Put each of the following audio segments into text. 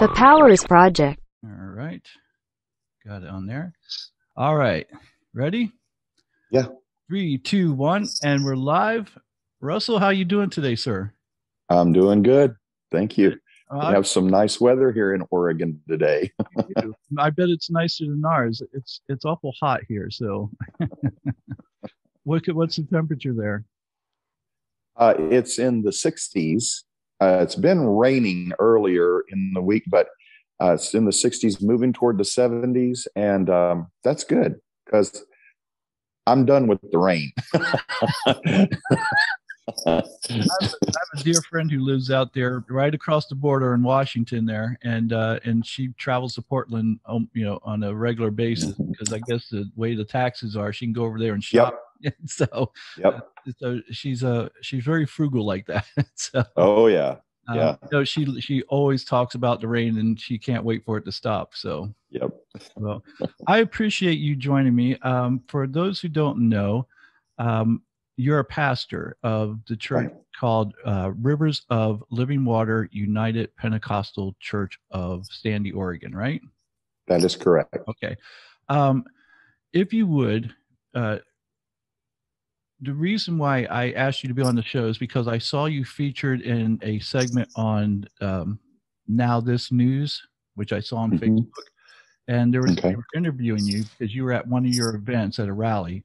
The Powers Project. All right. Got it on there. All right. Ready? Yeah. Three, two, one, and we're live. Russell, how you doing today, sir? I'm doing good. Thank you. Uh, We have some nice weather here in Oregon today. I bet it's nicer than ours. It's it's awful hot here. So, what could- what's the temperature there? Uh, it's in the 60s. Uh, it's been raining earlier in the week, but uh, it's in the 60s, moving toward the 70s, and um, that's good because I'm done with the rain. I have, a, I have a dear friend who lives out there, right across the border in Washington, there, and uh, and she travels to Portland, um, you know, on a regular basis because I guess the way the taxes are, she can go over there and yep. so, Yep. so she's uh she's very frugal like that. so, Oh yeah. uh, yeah. no, she she always talks about the rain and she can't wait for it to stop. So, Yep. well, I appreciate you joining me. Um, for those who don't know, um, you're a pastor of the church Right. called uh, Rivers of Living Water United Pentecostal Church of Sandy, Oregon, right? That is correct. Okay. Um, if you would, uh, the reason why I asked you to be on the show is because I saw you featured in a segment on um, Now This News, which I saw on Mhm. Facebook, and there was Okay. they were interviewing you because you were at one of your events at a rally,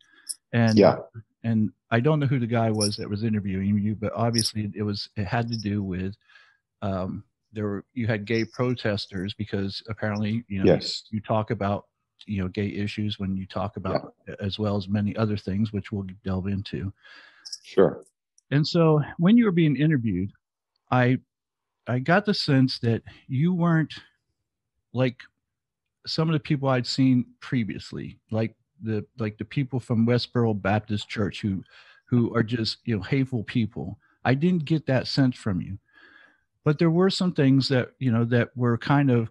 and Yeah. and I don't know who the guy was that was interviewing you, but obviously it was it had to do with um, there were you had gay protesters because apparently you know Yes. you talk about you know gay issues when you talk about as well as many other things which we'll delve into. Sure. and so when you were being interviewed i i got the sense that you weren't like some of the people i'd seen previously like the like the people from westboro baptist church who who are just you know hateful people. I didn't get that sense from you. But there were some things that you know that were kind of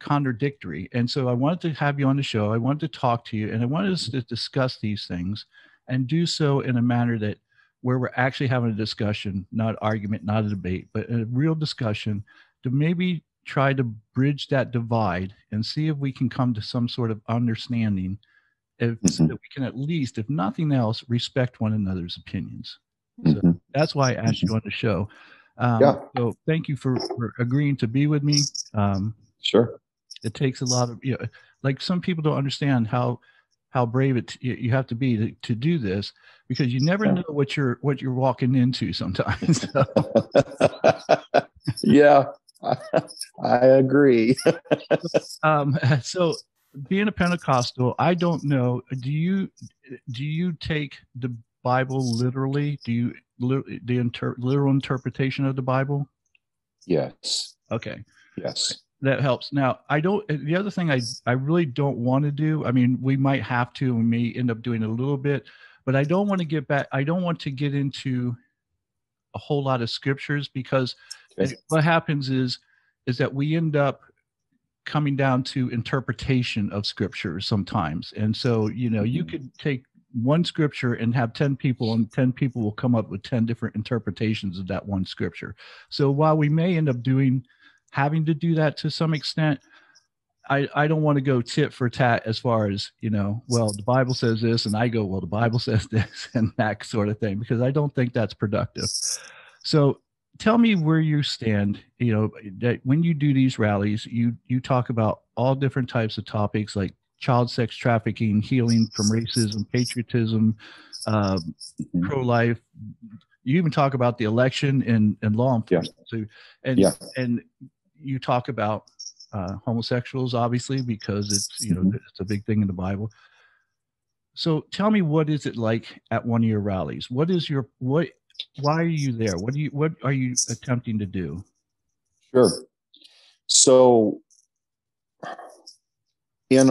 contradictory and so i wanted to have you on the show i wanted to talk to you and i wanted us to discuss these things and do so in a manner that where we're actually having a discussion not argument not a debate but a real discussion to maybe try to bridge that divide and see if we can come to some sort of understanding if so Mhm. that we can at least if nothing else respect one another's opinions So Mhm. that's why I asked you on the show. Um, Yeah. So thank you for, for agreeing to be with me. Um, Sure. It takes a lot of, you know, like some people don't understand how how brave it you you have to be to, to do this because you never know what you're what you're walking into sometimes. So, yeah. I agree. um, so being a Pentecostal, I don't know. Do you do you take the Bible literally? Do you the inter- literal interpretation of the Bible? yes. Okay. Yes. That helps now i don't the other thing i i really don't want to do i mean we might have to we may end up doing a little bit but i don't want to get back i don't want to get into a whole lot of scriptures because Okay. what happens is is that we end up coming down to interpretation of scripture sometimes and so you know you Mhm. could take one scripture and have 10 people and 10 people will come up with 10 different interpretations of that one scripture so while we may end up doing having to do that to some extent i i don't want to go tit for tat as far as you know well the bible says this and i go well the bible says this and that sort of thing because i don't think that's productive so tell me where you stand you know that when you do these rallies you you talk about all different types of topics like child sex trafficking healing from racism patriotism Mhm. pro-life you even talk about the election and, and law Yeah. enforcement so and Yeah. and you talk about uh, homosexuals obviously because it's you know Mhm. it's a big thing in the bible so tell me what is it like at one of your rallies what is your what why are you there what do you what are you attempting to do Sure. So in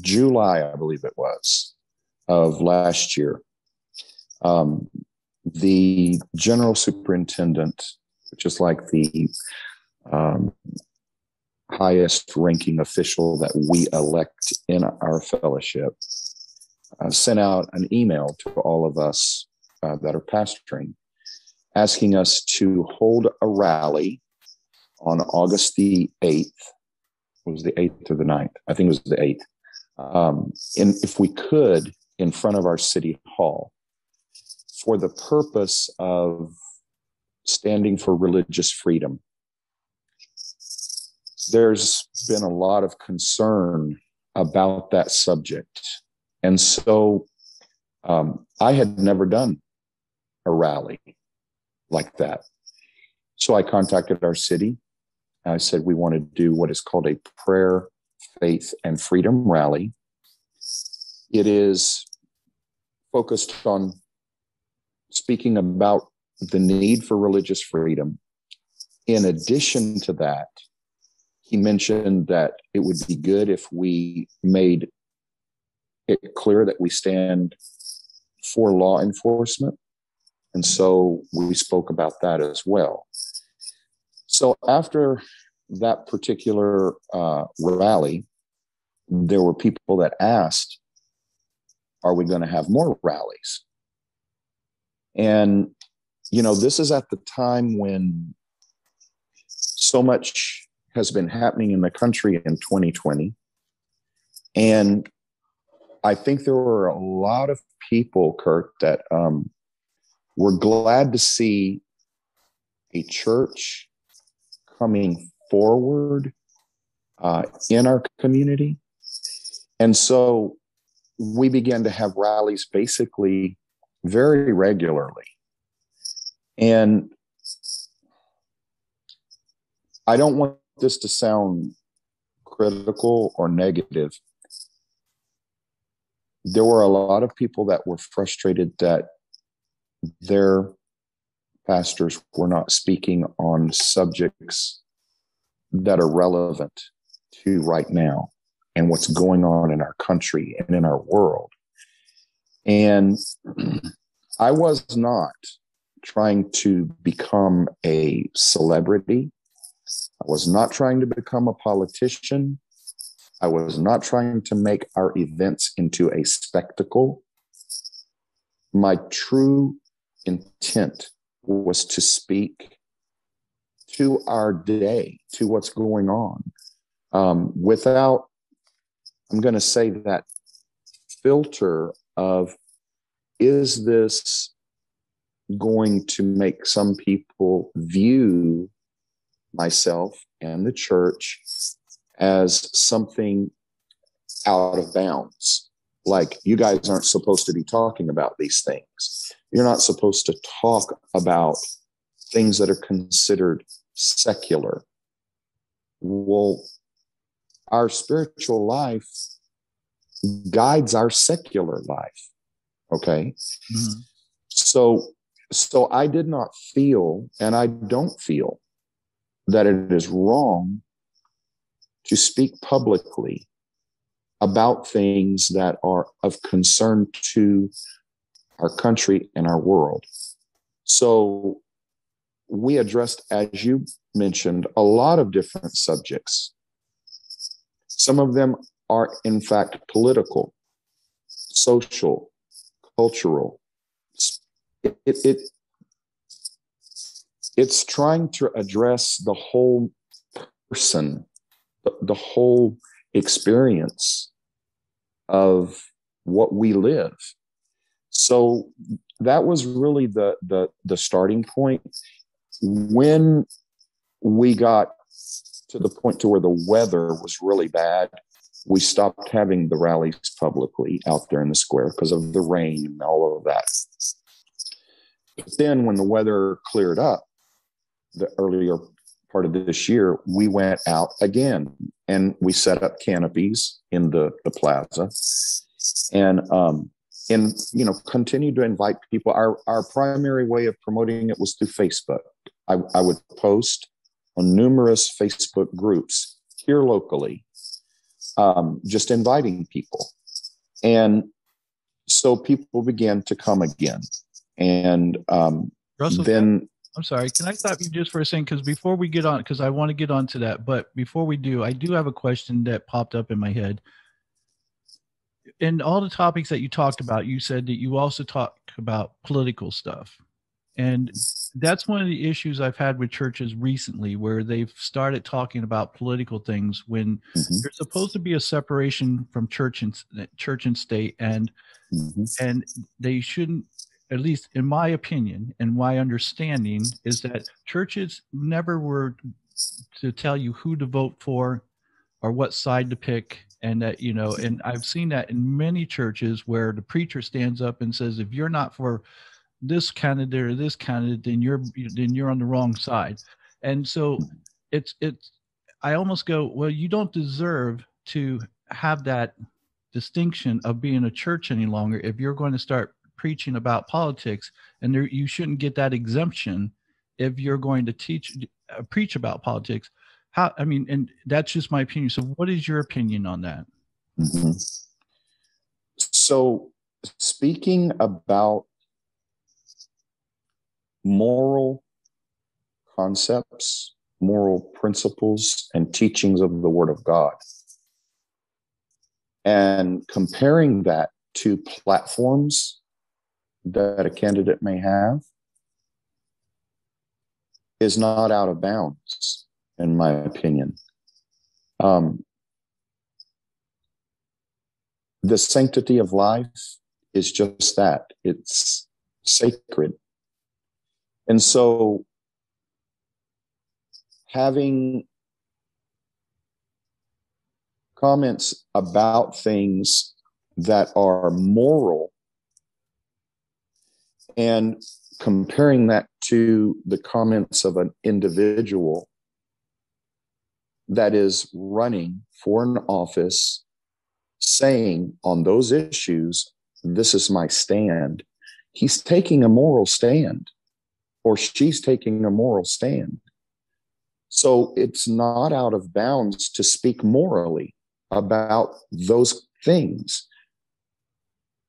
July, I believe it was, of last year, um, the general superintendent, which is like the um, highest ranking official that we elect in our fellowship, uh, sent out an email to all of us uh, that are pastoring, asking us to hold a rally on August the 8th was the eighth or the ninth. I think it was the eighth. Um, and if we could, in front of our city hall, for the purpose of standing for religious freedom. There's been a lot of concern about that subject. And so um, I had never done a rally like that. So I contacted our city. I said, we want to do what is called a prayer, faith, and freedom rally. It is focused on speaking about the need for religious freedom. In addition to that, he mentioned that it would be good if we made it clear that we stand for law enforcement. And so we spoke about that as well. So after that particular uh, rally, there were people that asked, Are we going to have more rallies? And, you know, this is at the time when so much has been happening in the country in 2020. And I think there were a lot of people, Kurt, that um, were glad to see a church coming forward uh, in our community. And so we began to have rallies basically very regularly. And I don't want this to sound critical or negative. There were a lot of people that were frustrated that their pastors were not speaking on subjects that are relevant to right now and what's going on in our country and in our world. And I was not trying to become a celebrity. I was not trying to become a politician. I was not trying to make our events into a spectacle. My true intent was to speak to our day, to what's going on, um, without, I'm going to say that filter of is this going to make some people view myself and the church as something out of bounds? Like, you guys aren't supposed to be talking about these things. You're not supposed to talk about things that are considered secular. Well, our spiritual life guides our secular life. Okay. Mm-hmm. So, so I did not feel, and I don't feel that it is wrong to speak publicly about things that are of concern to our country and our world. So we addressed, as you mentioned, a lot of different subjects. Some of them are, in fact, political, social, cultural. It, it, it's trying to address the whole person, the, the whole experience of what we live. So that was really the the the starting point. When we got to the point to where the weather was really bad, we stopped having the rallies publicly out there in the square because of the rain and all of that. But then when the weather cleared up, the earlier part of this year, we went out again and we set up canopies in the, the plaza and um, and you know continued to invite people. Our our primary way of promoting it was through Facebook. I, I would post on numerous Facebook groups here locally um, just inviting people. And so people began to come again. And um, Russell, then. I'm sorry. Can I stop you just for a second? Because before we get on, because I want to get on to that. But before we do, I do have a question that popped up in my head. In all the topics that you talked about, you said that you also talk about political stuff. And that's one of the issues I've had with churches recently, where they've started talking about political things when mm-hmm. there's supposed to be a separation from church and church and state, and mm-hmm. and they shouldn't. At least, in my opinion and my understanding, is that churches never were to tell you who to vote for or what side to pick. And that you know and i've seen that in many churches where the preacher stands up and says if you're not for this candidate or this candidate then you're then you're on the wrong side. And so it's it's i almost go well you don't deserve to have that distinction of being a church any longer if you're going to start preaching about politics and there you shouldn't get that exemption if you're going to teach uh, preach about politics. How i mean and that's just my opinion. So what is your opinion on that? Mm-hmm. so speaking about moral concepts moral principles and teachings of the word of god and comparing that to platforms that a candidate may have is not out of bounds in my opinion. Um, the sanctity of life is just that it's sacred. And so, having comments about things that are moral and comparing that to the comments of an individual that is running for an office saying on those issues, this is my stand, he's taking a moral stand or she's taking a moral stand. So it's not out of bounds to speak morally about those things.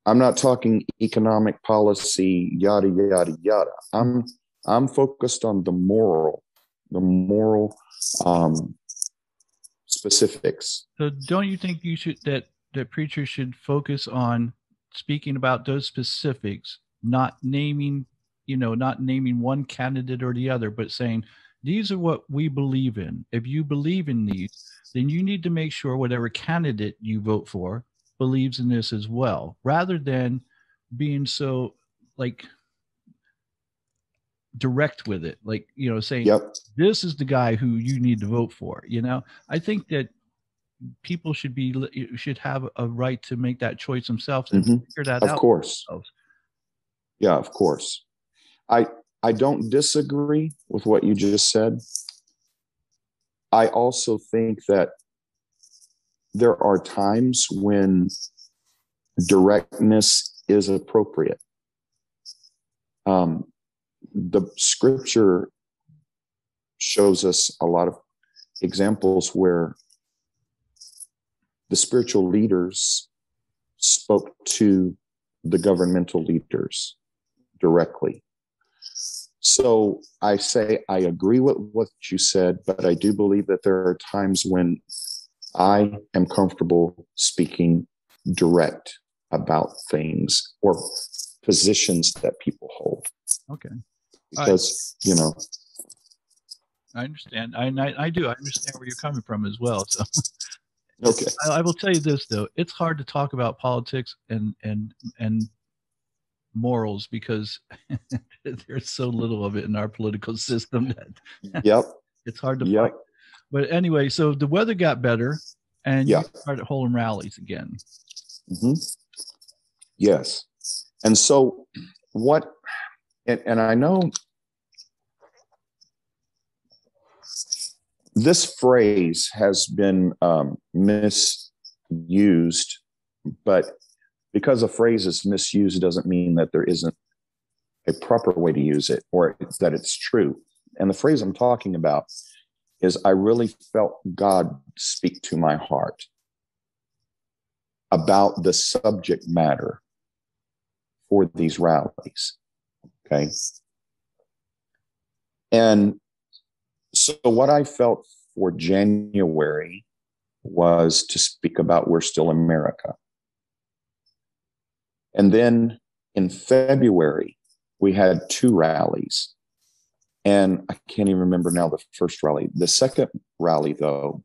I'm not talking economic policy, yada, yada, yada. I'm, I'm focused on the moral, the moral um, specifics. So don't you think you should that that preachers should focus on speaking about those specifics, not naming, you know, not naming one candidate or the other, but saying these are what we believe in. If you believe in these, then you need to make sure whatever candidate you vote for believes in this as well, rather than being so like direct with it like you know saying yep. this is the guy who you need to vote for you know? I think that people should be should have a right to make that choice themselves and mm-hmm. figure that of out of course yeah of course. I i don't disagree with what you just said. I also think that there are times when directness is appropriate um, the scripture shows us a lot of examples where the spiritual leaders spoke to the governmental leaders directly. So I say I agree with what you said, but I do believe that there are times when I am comfortable speaking direct about things or positions that people hold. Okay because you know I understand. I, I, I do. I understand where you're coming from as well. So, okay. I, I, will tell you this though: it's hard to talk about politics and and and morals because there's so little of it in our political system that yep, it's hard to yep. But anyway, so the weather got better, and yeah. you started holding rallies again. Mm-hmm. Yes, and so what and, and I know this phrase has been um, misused, but because a phrase is misused doesn't mean that there isn't a proper way to use it or that it's true. And the phrase I'm talking about is I really felt God speak to my heart about the subject matter for these rallies. Okay. And so, what I felt for January was to speak about We're Still America. And then in February, we had two rallies. And I can't even remember now the first rally. The second rally, though,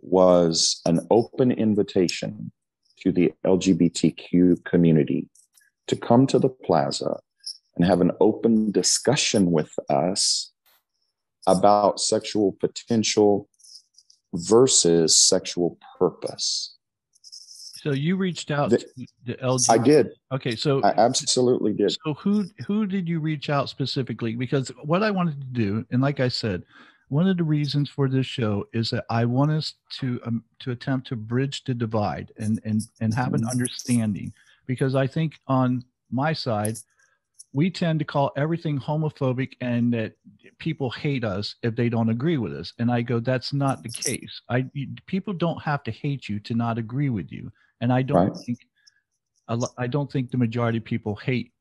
was an open invitation to the LGBTQ community to come to the plaza and have an open discussion with us about sexual potential versus sexual purpose. So you reached out the, to the LGBT. I did. Okay, so I absolutely did. So who who did you reach out specifically? Because what I wanted to do, and like I said, one of the reasons for this show is that I want us to um, to attempt to bridge the divide and and and have an understanding. Because I think on my side, we tend to call everything homophobic and that people hate us if they don't agree with us and i go that's not the case i people don't have to hate you to not agree with you and i don't right. think i don't think the majority of people hate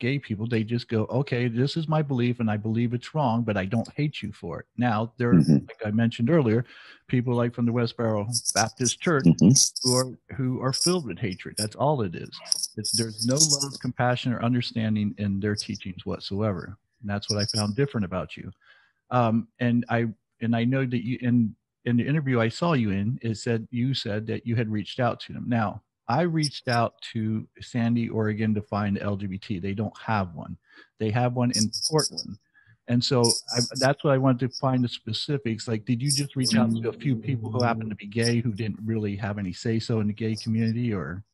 gay people they just go okay this is my belief and i believe it's wrong but i don't hate you for it now there are mm-hmm. like i mentioned earlier people like from the westboro baptist church mm-hmm. who are who are filled with hatred that's all it is it's, there's no love compassion or understanding in their teachings whatsoever and that's what i found different about you um, and i and i know that you in in the interview i saw you in it said you said that you had reached out to them now I reached out to Sandy, Oregon to find LGBT. They don't have one. They have one in Portland. And so I, that's what I wanted to find the specifics. Like, did you just reach out to a few people who happen to be gay who didn't really have any say so in the gay community or?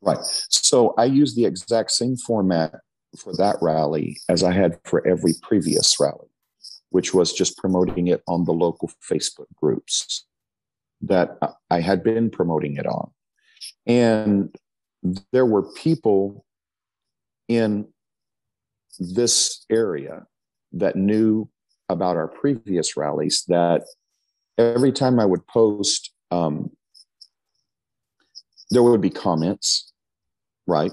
Right. So I used the exact same format for that rally as I had for every previous rally, which was just promoting it on the local Facebook groups that I had been promoting it on. And there were people in this area that knew about our previous rallies that every time I would post, um, there would be comments, right?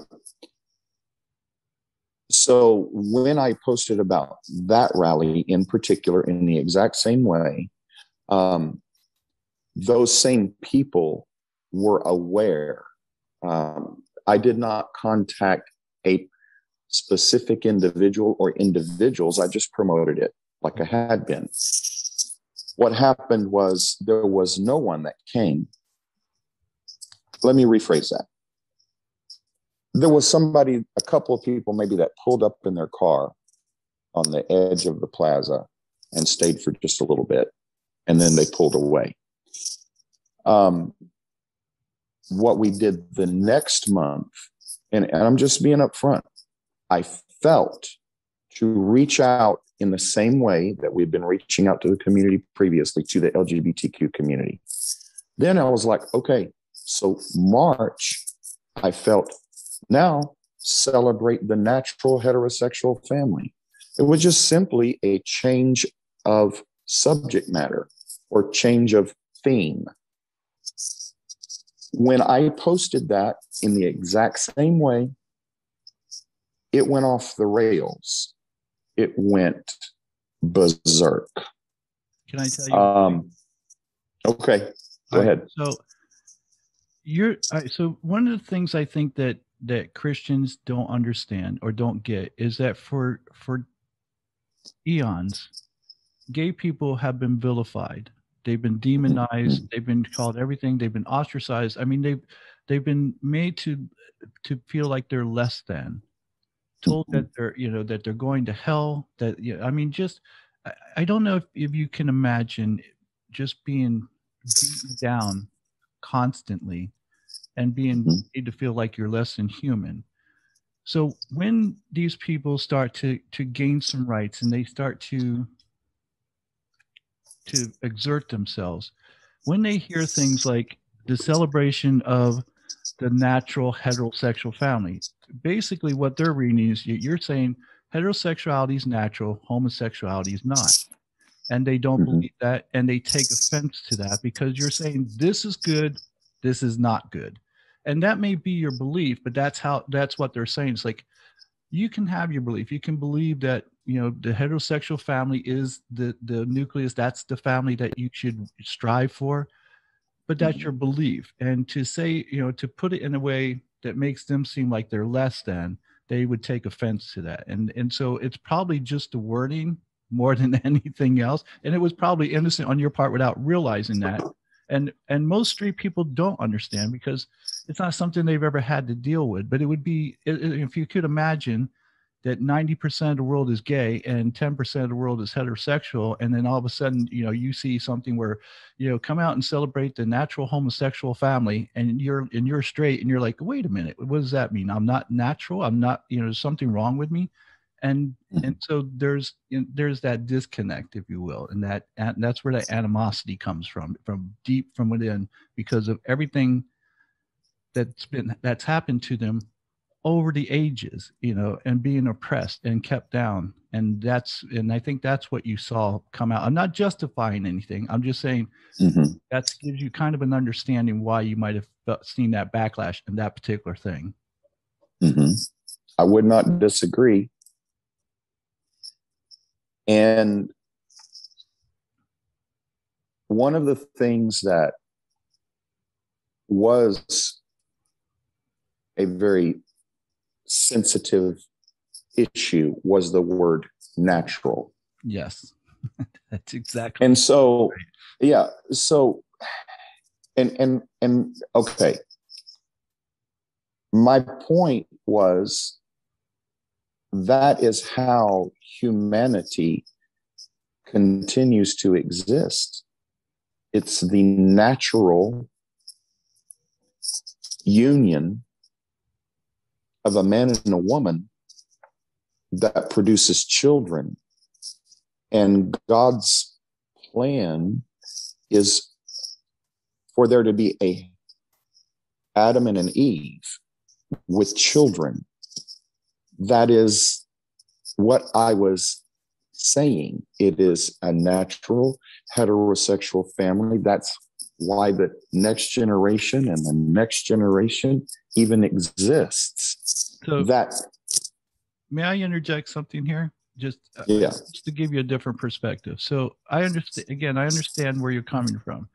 So when I posted about that rally in particular in the exact same way, um, those same people were aware. Um, I did not contact a specific individual or individuals. I just promoted it like I had been. What happened was there was no one that came. Let me rephrase that. There was somebody, a couple of people maybe that pulled up in their car on the edge of the plaza and stayed for just a little bit and then they pulled away. Um, what we did the next month, and, and I'm just being upfront, I felt to reach out in the same way that we've been reaching out to the community previously to the LGBTQ community. Then I was like, okay, so March, I felt now celebrate the natural heterosexual family. It was just simply a change of subject matter or change of theme when I posted that in the exact same way, it went off the rails. It went berserk. Can I tell you? Um, okay, go ahead. So you're so one of the things I think that that Christians don't understand or don't get is that for for eons, gay people have been vilified They've been demonized. They've been called everything. They've been ostracized. I mean, they've they've been made to to feel like they're less than, told that mm-hmm. they're you know that they're going to hell. That you know, I mean, just I, I don't know if, if you can imagine just being beaten down constantly and being mm-hmm. made to feel like you're less than human. So when these people start to to gain some rights and they start to to exert themselves when they hear things like the celebration of the natural heterosexual family. Basically, what they're reading is you're saying heterosexuality is natural, homosexuality is not. And they don't mm-hmm. believe that and they take offense to that because you're saying this is good, this is not good. And that may be your belief, but that's how that's what they're saying. It's like you can have your belief. You can believe that you know the heterosexual family is the the nucleus that's the family that you should strive for but that's mm-hmm. your belief and to say you know to put it in a way that makes them seem like they're less than they would take offense to that. And and so it's probably just the wording more than anything else. And it was probably innocent on your part without realizing that. And and most street people don't understand because it's not something they've ever had to deal with. But it would be if you could imagine that 90% of the world is gay and 10% of the world is heterosexual and then all of a sudden you know you see something where you know come out and celebrate the natural homosexual family and you're and you're straight and you're like wait a minute what does that mean i'm not natural i'm not you know there's something wrong with me and mm-hmm. and so there's you know, there's that disconnect if you will and that and that's where that animosity comes from from deep from within because of everything that's been that's happened to them over the ages, you know, and being oppressed and kept down. And that's, and I think that's what you saw come out. I'm not justifying anything. I'm just saying mm-hmm. that gives you kind of an understanding why you might have seen that backlash in that particular thing. Mm-hmm. I would not disagree. And one of the things that was a very sensitive issue was the word natural. Yes, that's exactly. And so, right. yeah, so, and and and okay. My point was that is how humanity continues to exist. It's the natural union of a man and a woman that produces children. And God's plan is for there to be a Adam and an Eve with children. That is what I was saying. It is a natural heterosexual family. That's why the next generation and the next generation even exists. So that may I interject something here? Just uh, just to give you a different perspective. So I understand again, I understand where you're coming from.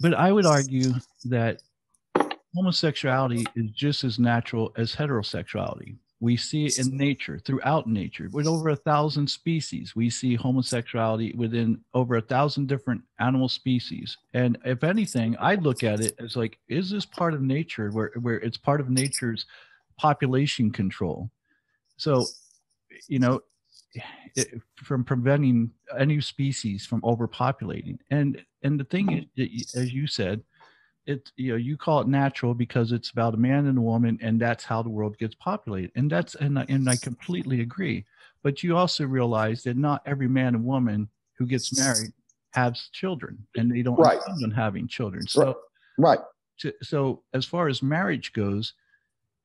But I would argue that homosexuality is just as natural as heterosexuality. We see it in nature, throughout nature, with over a thousand species. We see homosexuality within over a thousand different animal species. And if anything, I look at it as like, is this part of nature where, where it's part of nature's population control? So, you know, it, from preventing any species from overpopulating. And and the thing is, as you said, it you know you call it natural because it's about a man and a woman and that's how the world gets populated. And that's and I, and I completely agree. But you also realize that not every man and woman who gets married has children and they don't right. on having children. So right. to, so as far as marriage goes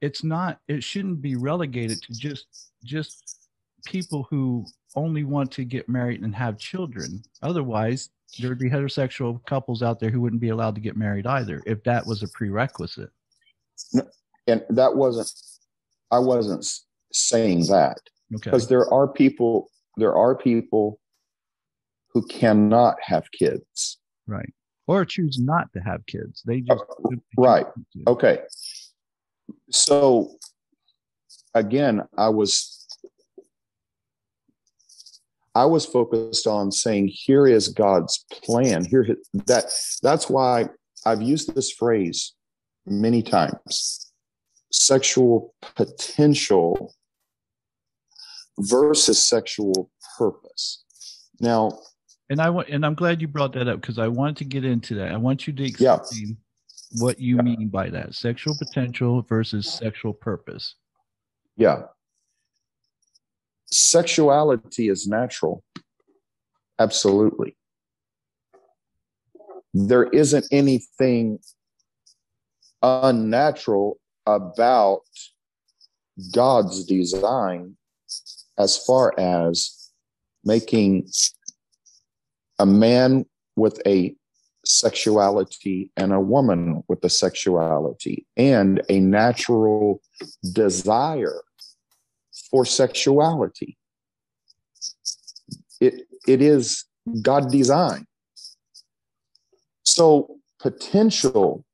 it's not it shouldn't be relegated to just just people who only want to get married and have children otherwise there would be heterosexual couples out there who wouldn't be allowed to get married either if that was a prerequisite. And that wasn't, I wasn't saying that. Okay. Because there are people, there are people who cannot have kids. Right. Or choose not to have kids. They just. Uh, right. Okay. So again, I was I was focused on saying, here is God's plan. Here that that's why I've used this phrase many times. Sexual potential versus sexual purpose. Now, and I want, and I'm glad you brought that up because I wanted to get into that. I want you to explain yeah. what you yeah. mean by that sexual potential versus sexual purpose. Yeah sexuality is natural. Absolutely. There isn't anything unnatural about God's design as far as making a man with a sexuality and a woman with a sexuality and a natural desire for sexuality. It, it is God design. So potential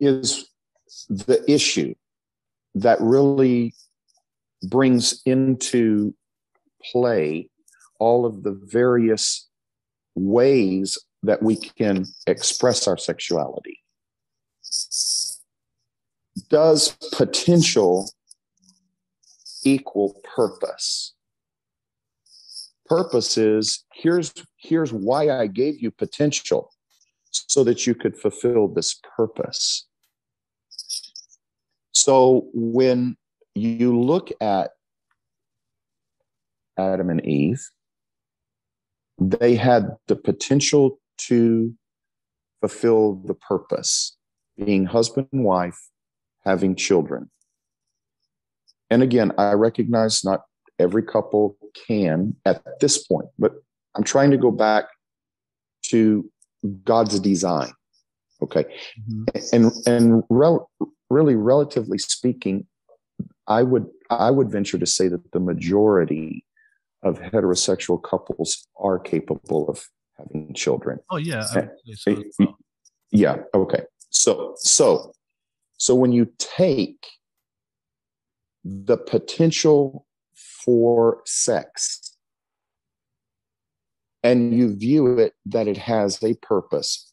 is the issue that really brings into play all of the various ways that we can express our sexuality. Does potential equal purpose? Purpose is here's here's why I gave you potential so that you could fulfill this purpose. So when you look at Adam and Eve, they had the potential to fulfill the purpose, being husband and wife, having children. And again, I recognize not every couple can at this point, but I'm trying to go back to God's design. Okay. Mm-hmm. And and rel- really relatively speaking, I would I would venture to say that the majority of heterosexual couples are capable of having children. Oh yeah. So. Yeah. Okay. So so so when you take the potential for sex and you view it that it has a purpose,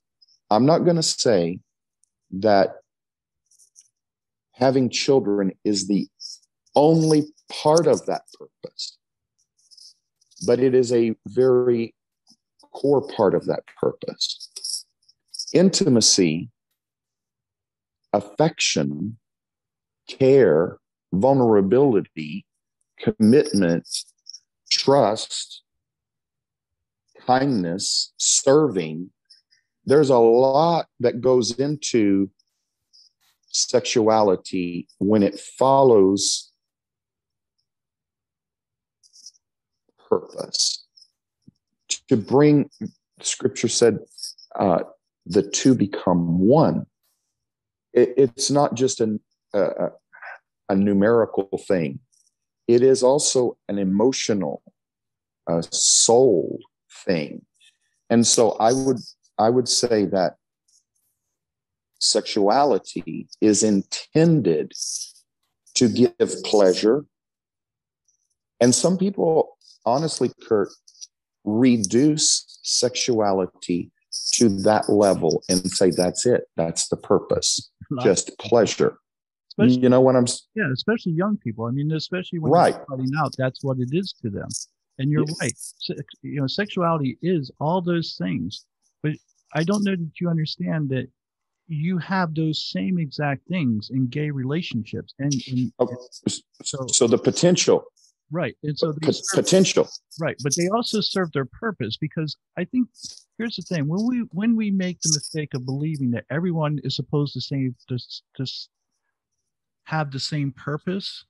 I'm not going to say that having children is the only part of that purpose but it is a very core part of that purpose. Intimacy, affection, care, vulnerability, commitment, trust, kindness, serving. There's a lot that goes into sexuality when it follows purpose to bring scripture said uh, the two become one it, it's not just an, uh, a numerical thing it is also an emotional uh, soul thing and so i would i would say that sexuality is intended to give pleasure and some people honestly, Kurt, reduce sexuality to that level and say that's it. That's the purpose. Just pleasure. Especially, you know what I'm Yeah, especially young people. I mean, especially when right. they're starting out, that's what it is to them. And you're yes. right. Se- you know, sexuality is all those things. But I don't know that you understand that you have those same exact things in gay relationships and, oh, and oh, so so the potential Right. And so P- serve, potential. Right. But they also serve their purpose because I think here's the thing when we when we make the mistake of believing that everyone is supposed to say to, to have the same purpose,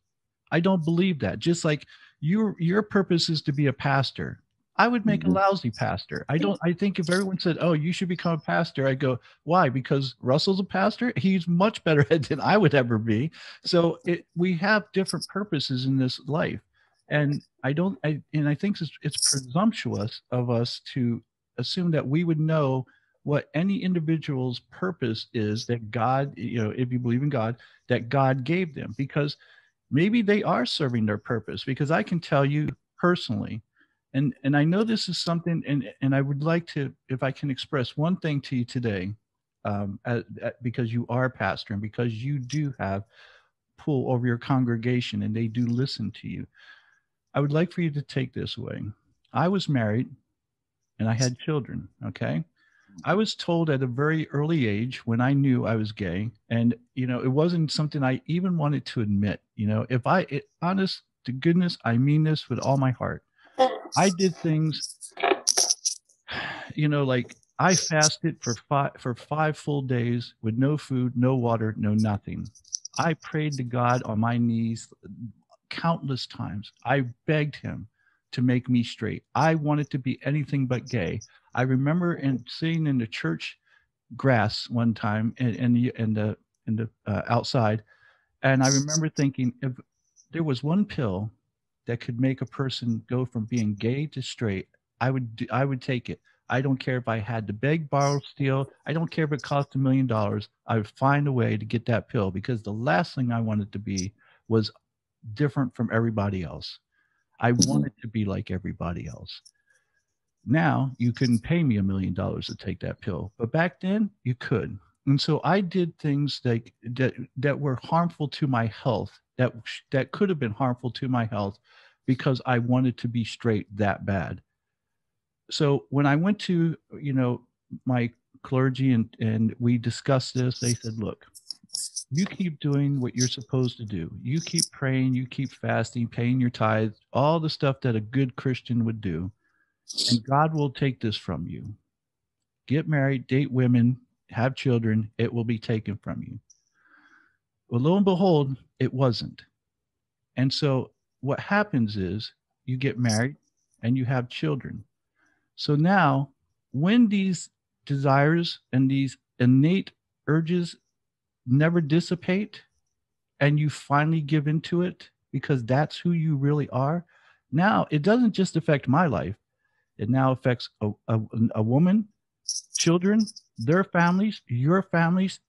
I don't believe that. Just like your your purpose is to be a pastor. I would make mm-hmm. a lousy pastor. I don't I think if everyone said, "Oh, you should become a pastor." I go, "Why?" Because Russell's a pastor. He's much better than I would ever be. So it, we have different purposes in this life and I don't, I, and I think it's, it's presumptuous of us to assume that we would know what any individual's purpose is that God, you know, if you believe in God, that God gave them, because maybe they are serving their purpose. Because I can tell you personally, and and I know this is something, and and I would like to, if I can express one thing to you today, um, at, at, because you are pastor and because you do have pull over your congregation and they do listen to you. I would like for you to take this away. I was married and I had children. Okay. I was told at a very early age when I knew I was gay, and you know, it wasn't something I even wanted to admit. You know, if I, it, honest to goodness, I mean this with all my heart. I did things, you know, like I fasted for five for five full days with no food, no water, no nothing. I prayed to God on my knees countless times. I begged him to make me straight. I wanted to be anything but gay. I remember in sitting in the church grass one time in, in the in the in the uh, outside, and I remember thinking if there was one pill that could make a person go from being gay to straight, I would do, I would take it. I don't care if I had to beg, borrow, steal. I don't care if it cost a million dollars. I would find a way to get that pill because the last thing I wanted to be was different from everybody else. I wanted to be like everybody else. Now you couldn't pay me a million dollars to take that pill, but back then you could. And so I did things like that that were harmful to my health, that that could have been harmful to my health because I wanted to be straight that bad. So when I went to, you know, my clergy and and we discussed this, they said, "Look, you keep doing what you're supposed to do. You keep praying, you keep fasting, paying your tithes, all the stuff that a good Christian would do, and God will take this from you. Get married, date women, have children, it will be taken from you. Well, lo and behold, it wasn't. And so what happens is you get married and you have children. So now, when these desires and these innate urges never dissipate and you finally give into it because that's who you really are, now it doesn't just affect my life, it now affects a, a, a woman, children, their families, your families,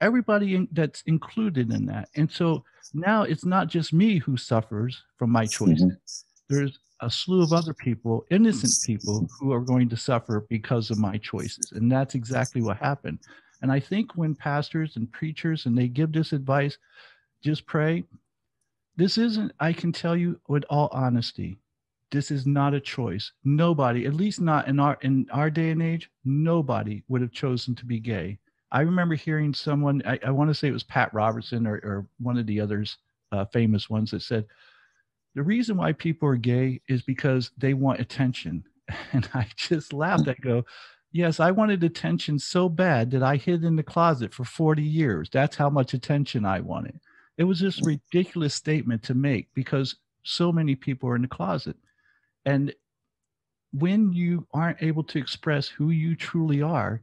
everybody in, that's included in that. And so now it's not just me who suffers from my choices. Mm-hmm. There's a slew of other people, innocent people, who are going to suffer because of my choices. And that's exactly what happened. And I think when pastors and preachers and they give this advice, just pray. This isn't, I can tell you with all honesty, this is not a choice. Nobody, at least not in our in our day and age, nobody would have chosen to be gay. I remember hearing someone, I, I want to say it was Pat Robertson or, or one of the others uh, famous ones that said, the reason why people are gay is because they want attention. And I just laughed. I go, yes, I wanted attention so bad that I hid in the closet for 40 years. That's how much attention I wanted. It was this mm. ridiculous statement to make because so many people are in the closet. And when you aren't able to express who you truly are,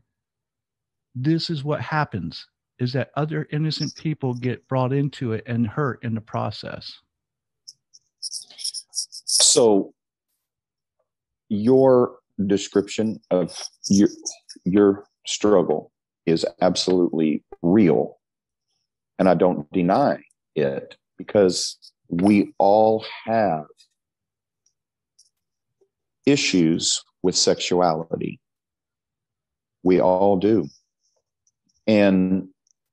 this is what happens is that other innocent people get brought into it and hurt in the process. So your description of your your struggle is absolutely real and I don't deny it because we all have issues with sexuality. We all do. And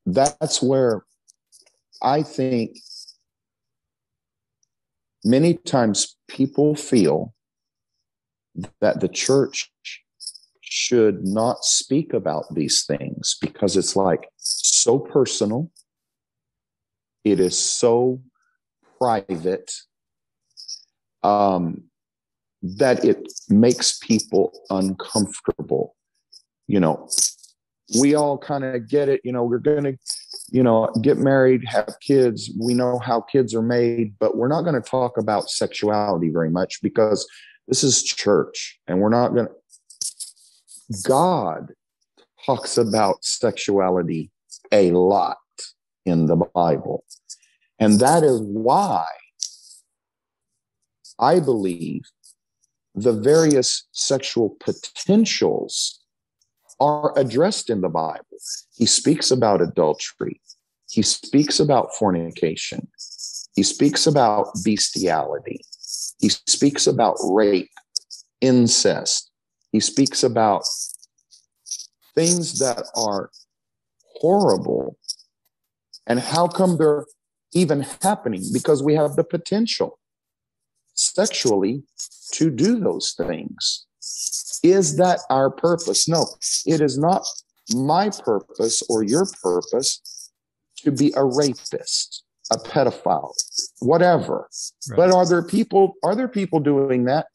that's where I think many times people feel that the church should not speak about these things because it's like so personal, it is so private. Um, that it makes people uncomfortable. You know, we all kind of get it. You know, we're going to, you know, get married, have kids. We know how kids are made, but we're not going to talk about sexuality very much because this is church and we're not going to. God talks about sexuality a lot in the Bible. And that is why I believe the various sexual potentials are addressed in the Bible. He speaks about adultery, he speaks about fornication, he speaks about bestiality, he speaks about rape, incest, he speaks about things that are horrible. And how come they're even happening? Because we have the potential sexually to do those things. Is that our purpose? No, it is not my purpose or your purpose to be a rapist, a pedophile, whatever. Right. But are there people are there people doing that?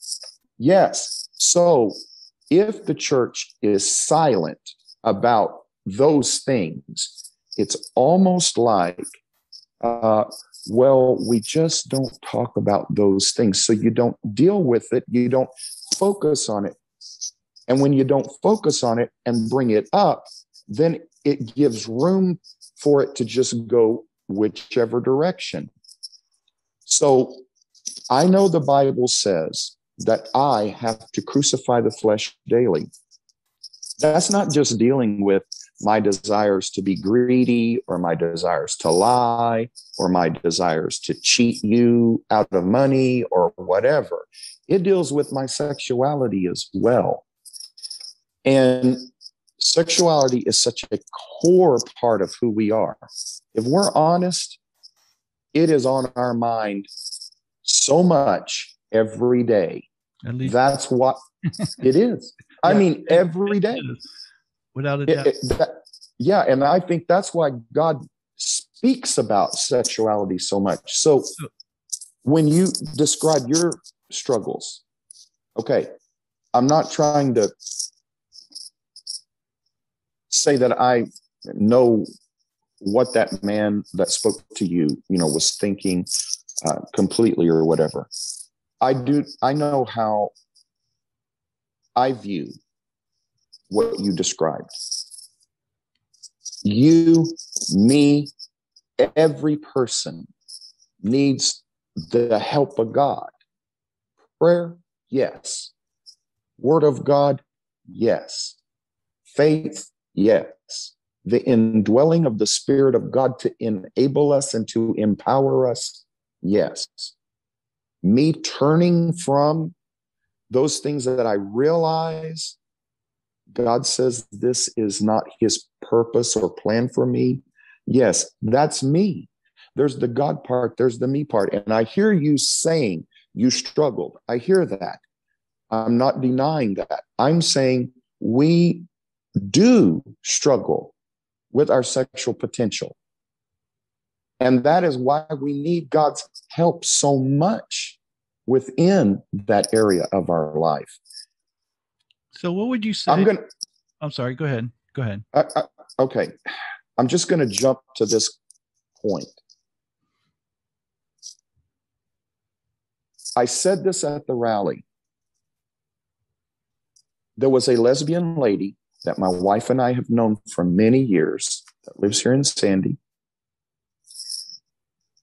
Yes. So if the church is silent about those things, it's almost like uh, well, we just don't talk about those things. So you don't deal with it, you don't focus on it. And when you don't focus on it and bring it up, then it gives room for it to just go whichever direction. So I know the Bible says that I have to crucify the flesh daily. That's not just dealing with my desires to be greedy or my desires to lie or my desires to cheat you out of money or whatever. It deals with my sexuality as well. And sexuality is such a core part of who we are. If we're honest, it is on our mind so much every day. At least that's what it is. I mean, every day. Without a doubt. It, it, that, yeah. And I think that's why God speaks about sexuality so much. So when you describe your struggles, okay, I'm not trying to say that I know what that man that spoke to you, you know, was thinking uh, completely or whatever. I do. I know how I view what you described. You, me, every person needs the help of God. Prayer, yes. Word of God, yes. Faith, yes. The indwelling of the Spirit of God to enable us and to empower us, yes. Me turning from those things that I realize God says this is not his purpose or plan for me. Yes, that's me. There's the God part, there's the me part. And I hear you saying you struggled. I hear that. I'm not denying that. I'm saying we do struggle with our sexual potential. And that is why we need God's help so much within that area of our life. So, what would you say? I'm going to. I'm sorry. Go ahead. Go ahead. I, I, okay. I'm just going to jump to this point. I said this at the rally. There was a lesbian lady that my wife and I have known for many years that lives here in Sandy.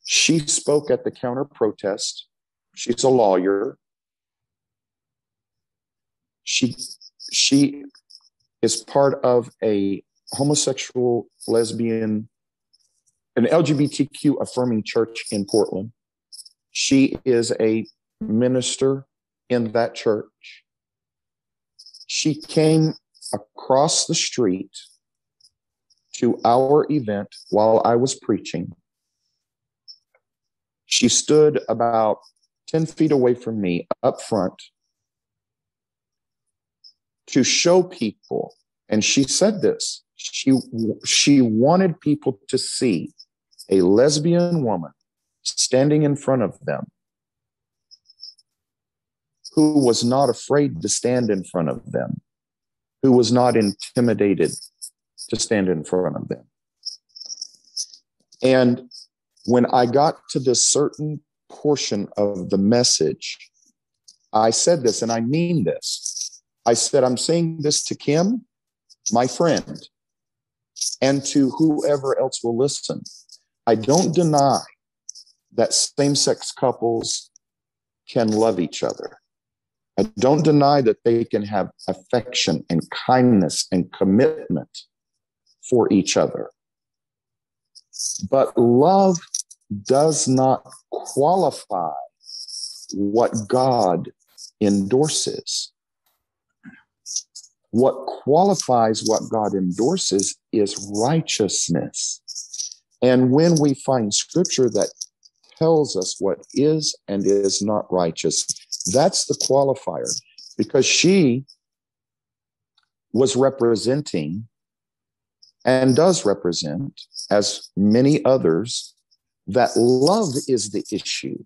She spoke at the counter protest. She's a lawyer. She she is part of a homosexual, lesbian, an LGBTQ affirming church in Portland. She is a minister in that church. She came across the street to our event while I was preaching. She stood about 10 feet away from me up front to show people, and she said this, she, she wanted people to see a lesbian woman standing in front of them who was not afraid to stand in front of them, who was not intimidated to stand in front of them. And when I got to this certain portion of the message, I said this, and I mean this. I said, I'm saying this to Kim, my friend, and to whoever else will listen. I don't deny that same sex couples can love each other. I don't deny that they can have affection and kindness and commitment for each other. But love does not qualify what God endorses. What qualifies what God endorses is righteousness. And when we find scripture that tells us what is and is not righteous, that's the qualifier because she was representing and does represent, as many others, that love is the issue.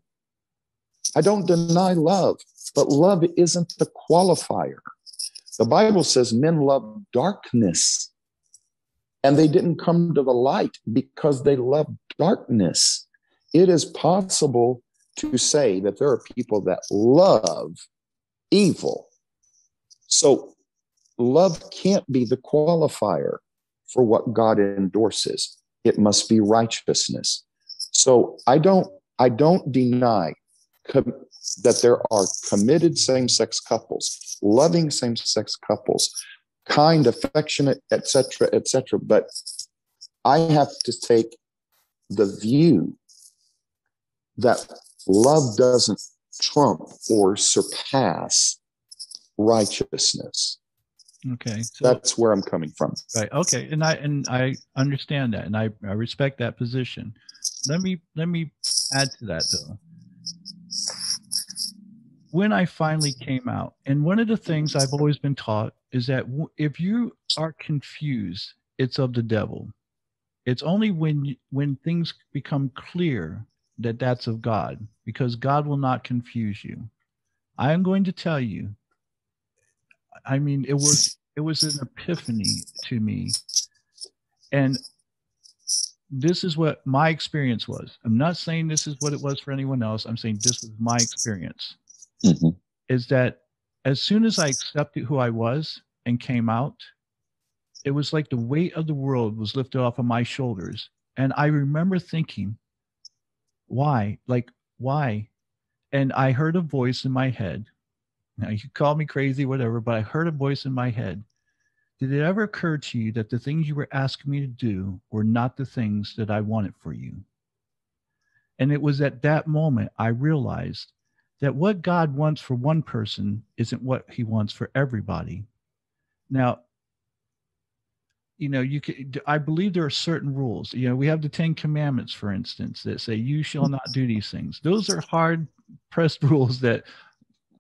I don't deny love, but love isn't the qualifier. The Bible says men love darkness and they didn't come to the light because they love darkness. It is possible to say that there are people that love evil. So love can't be the qualifier for what God endorses. It must be righteousness. So I don't I don't deny that there are committed same sex couples, loving same sex couples. kind, affectionate, etc., etc. But I have to take the view that love doesn't trump or surpass righteousness. Okay. So, That's where I'm coming from. Right. Okay. And I and I understand that and I, I respect that position. Let me let me add to that though. When I finally came out, and one of the things I've always been taught is that if you are confused, it's of the devil. It's only when when things become clear that that's of God, because God will not confuse you. I am going to tell you I mean, it was it was an epiphany to me, and this is what my experience was. I'm not saying this is what it was for anyone else. I'm saying this was my experience. Mm-hmm. Is that as soon as I accepted who I was and came out, it was like the weight of the world was lifted off of my shoulders. And I remember thinking, why? Like, why? And I heard a voice in my head now, you call me crazy, whatever, but I heard a voice in my head. Did it ever occur to you that the things you were asking me to do were not the things that I wanted for you? And it was at that moment I realized that what God wants for one person isn't what he wants for everybody. Now, you know, you could I believe there are certain rules. You know, we have the 10 commandments, for instance, that say, you shall not do these things. Those are hard pressed rules that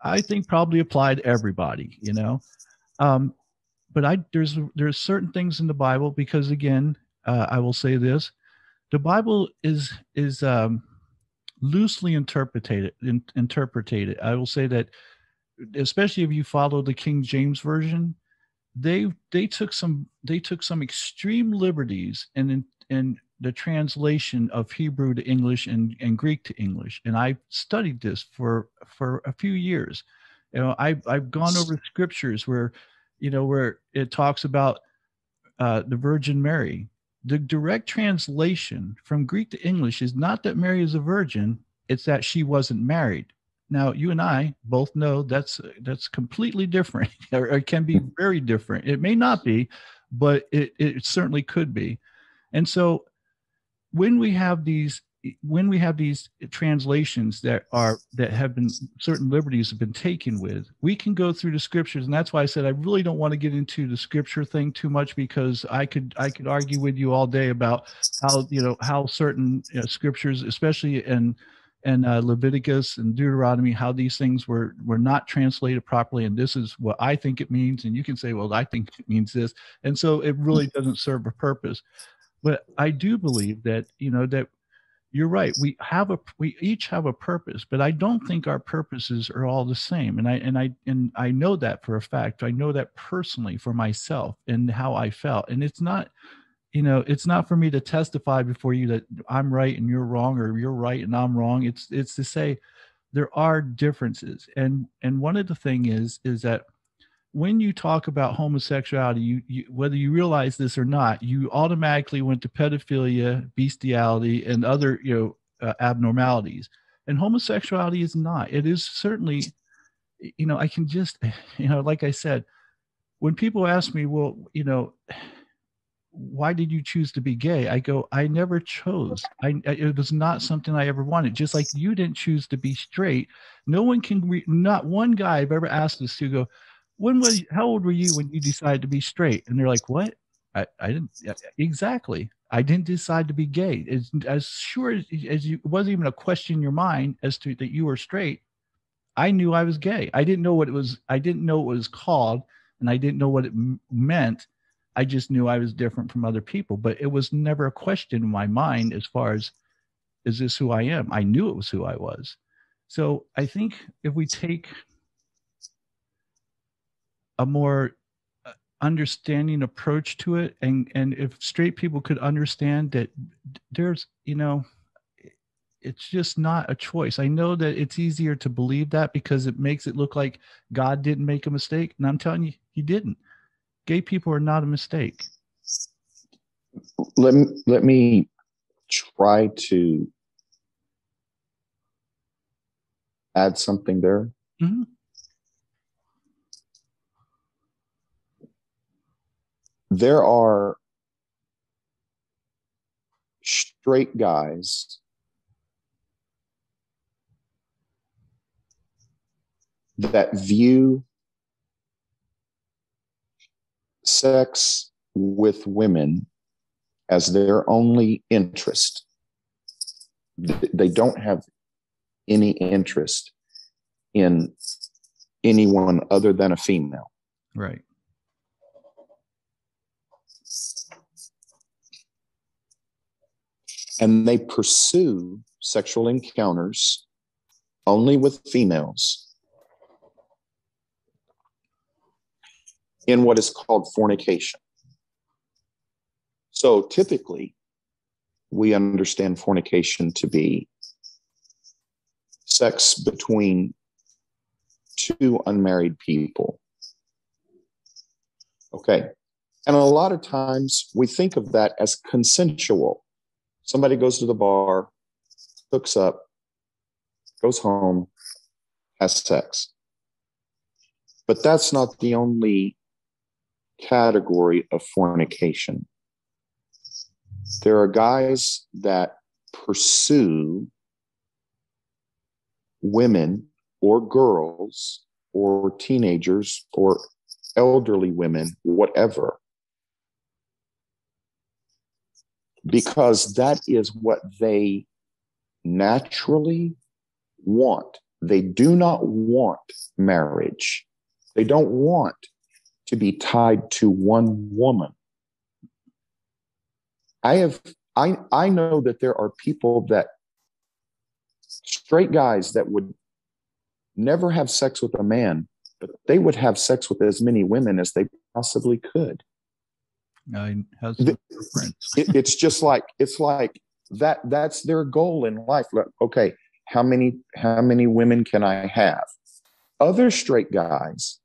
I think probably apply to everybody, you know. Um, but I there's there's certain things in the Bible because again, uh, I will say this: the Bible is is um, loosely interpreted. In, interpreted. I will say that, especially if you follow the King James version, they they took some they took some extreme liberties and and the translation of Hebrew to English and, and Greek to English. And I studied this for for a few years. You know, I I've gone over scriptures where, you know, where it talks about uh, the Virgin Mary. The direct translation from Greek to English is not that Mary is a virgin; it's that she wasn't married. Now, you and I both know that's that's completely different, or it can be hmm. very different. It may not be, but it, it certainly could be. And so when we have these when we have these translations that are that have been certain liberties have been taken with we can go through the scriptures and that's why i said i really don't want to get into the scripture thing too much because i could i could argue with you all day about how you know how certain you know, scriptures especially in and uh, Leviticus and Deuteronomy, how these things were were not translated properly, and this is what I think it means, and you can say, well, I think it means this, and so it really doesn't serve a purpose. But I do believe that, you know, that you're right. We have a we each have a purpose, but I don't think our purposes are all the same. And I and I and I know that for a fact. I know that personally for myself and how I felt. And it's not, you know, it's not for me to testify before you that I'm right and you're wrong or you're right and I'm wrong. It's it's to say there are differences. And and one of the thing is is that when you talk about homosexuality, you, you, whether you realize this or not, you automatically went to pedophilia, bestiality, and other you know uh, abnormalities. And homosexuality is not. It is certainly, you know, I can just, you know, like I said, when people ask me, well, you know, why did you choose to be gay? I go, I never chose. I it was not something I ever wanted. Just like you didn't choose to be straight. No one can. Re, not one guy I've ever asked this to go when was how old were you when you decided to be straight and they're like what i, I didn't exactly i didn't decide to be gay as, as sure as, as you it wasn't even a question in your mind as to that you were straight i knew i was gay i didn't know what it was i didn't know what it was called and i didn't know what it m- meant i just knew i was different from other people but it was never a question in my mind as far as is this who i am? I knew it was who i was. So i think if we take a more uh, understanding approach to it and and if straight people could understand that there's you know it's just not a choice. I know that it's easier to believe that because it makes it look like god didn't make a mistake and i'm telling you he didn't gay people are not a mistake let me let me try to add something there mm-hmm. there are straight guys that view sex with women as their only interest. They don't have any interest in anyone other than a female. Right. And they pursue sexual encounters only with females in what is called fornication. So typically, we understand fornication to be sex between two unmarried people. Okay. And a lot of times we think of that as consensual. Somebody goes to the bar, hooks up, goes home, has sex. But that's not the only category of fornication. There are guys that pursue women or girls or teenagers or elderly women, whatever, because that is what they naturally want. They do not want marriage. They don't want to be tied to one woman. I have I I know that there are people that straight guys that would never have sex with a man, but they would have sex with as many women as they possibly could. I has it, it's just like it's like that that's their goal in life. Like, okay, how many how many women can I have? Other straight guys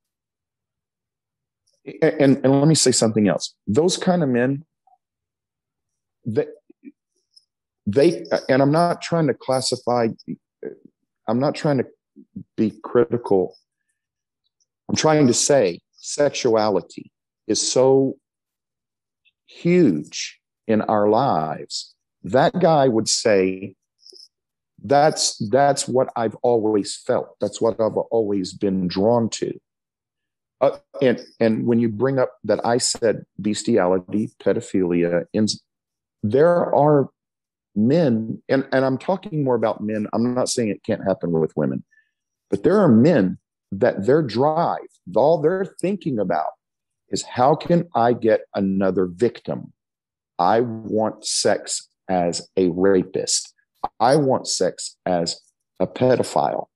and, and let me say something else. Those kind of men, they, they, and I'm not trying to classify, I'm not trying to be critical. I'm trying to say sexuality is so huge in our lives. That guy would say, that's that's what I've always felt. That's what I've always been drawn to. Uh, and and when you bring up that I said bestiality, pedophilia, and there are men, and, and I'm talking more about men. I'm not saying it can't happen with women, but there are men that their drive, all they're thinking about is how can I get another victim? I want sex as a rapist. I want sex as a pedophile.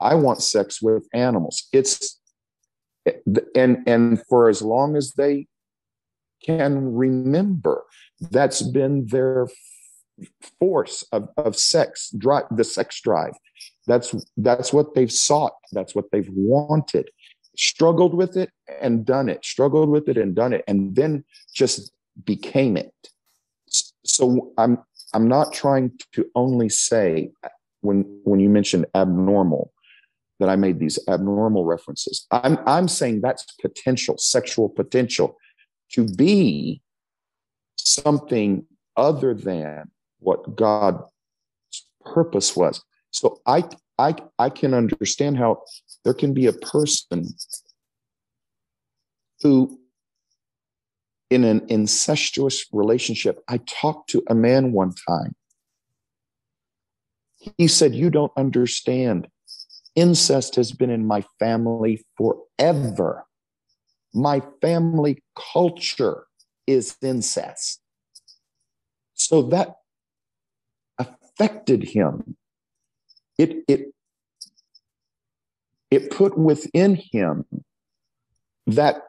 I want sex with animals. It's and and for as long as they can remember that's been their force of, of sex drive the sex drive. That's that's what they've sought. That's what they've wanted. Struggled with it and done it. Struggled with it and done it and then just became it. So i'm i'm not trying to only say when when you mentioned abnormal that I made these abnormal references. I'm, I'm saying that's potential, sexual potential to be something other than what God's purpose was. So I, I, I can understand how there can be a person who, in an incestuous relationship, I talked to a man one time. He said, You don't understand incest has been in my family forever. My family culture is incest. So that affected him. It, it, it put within him that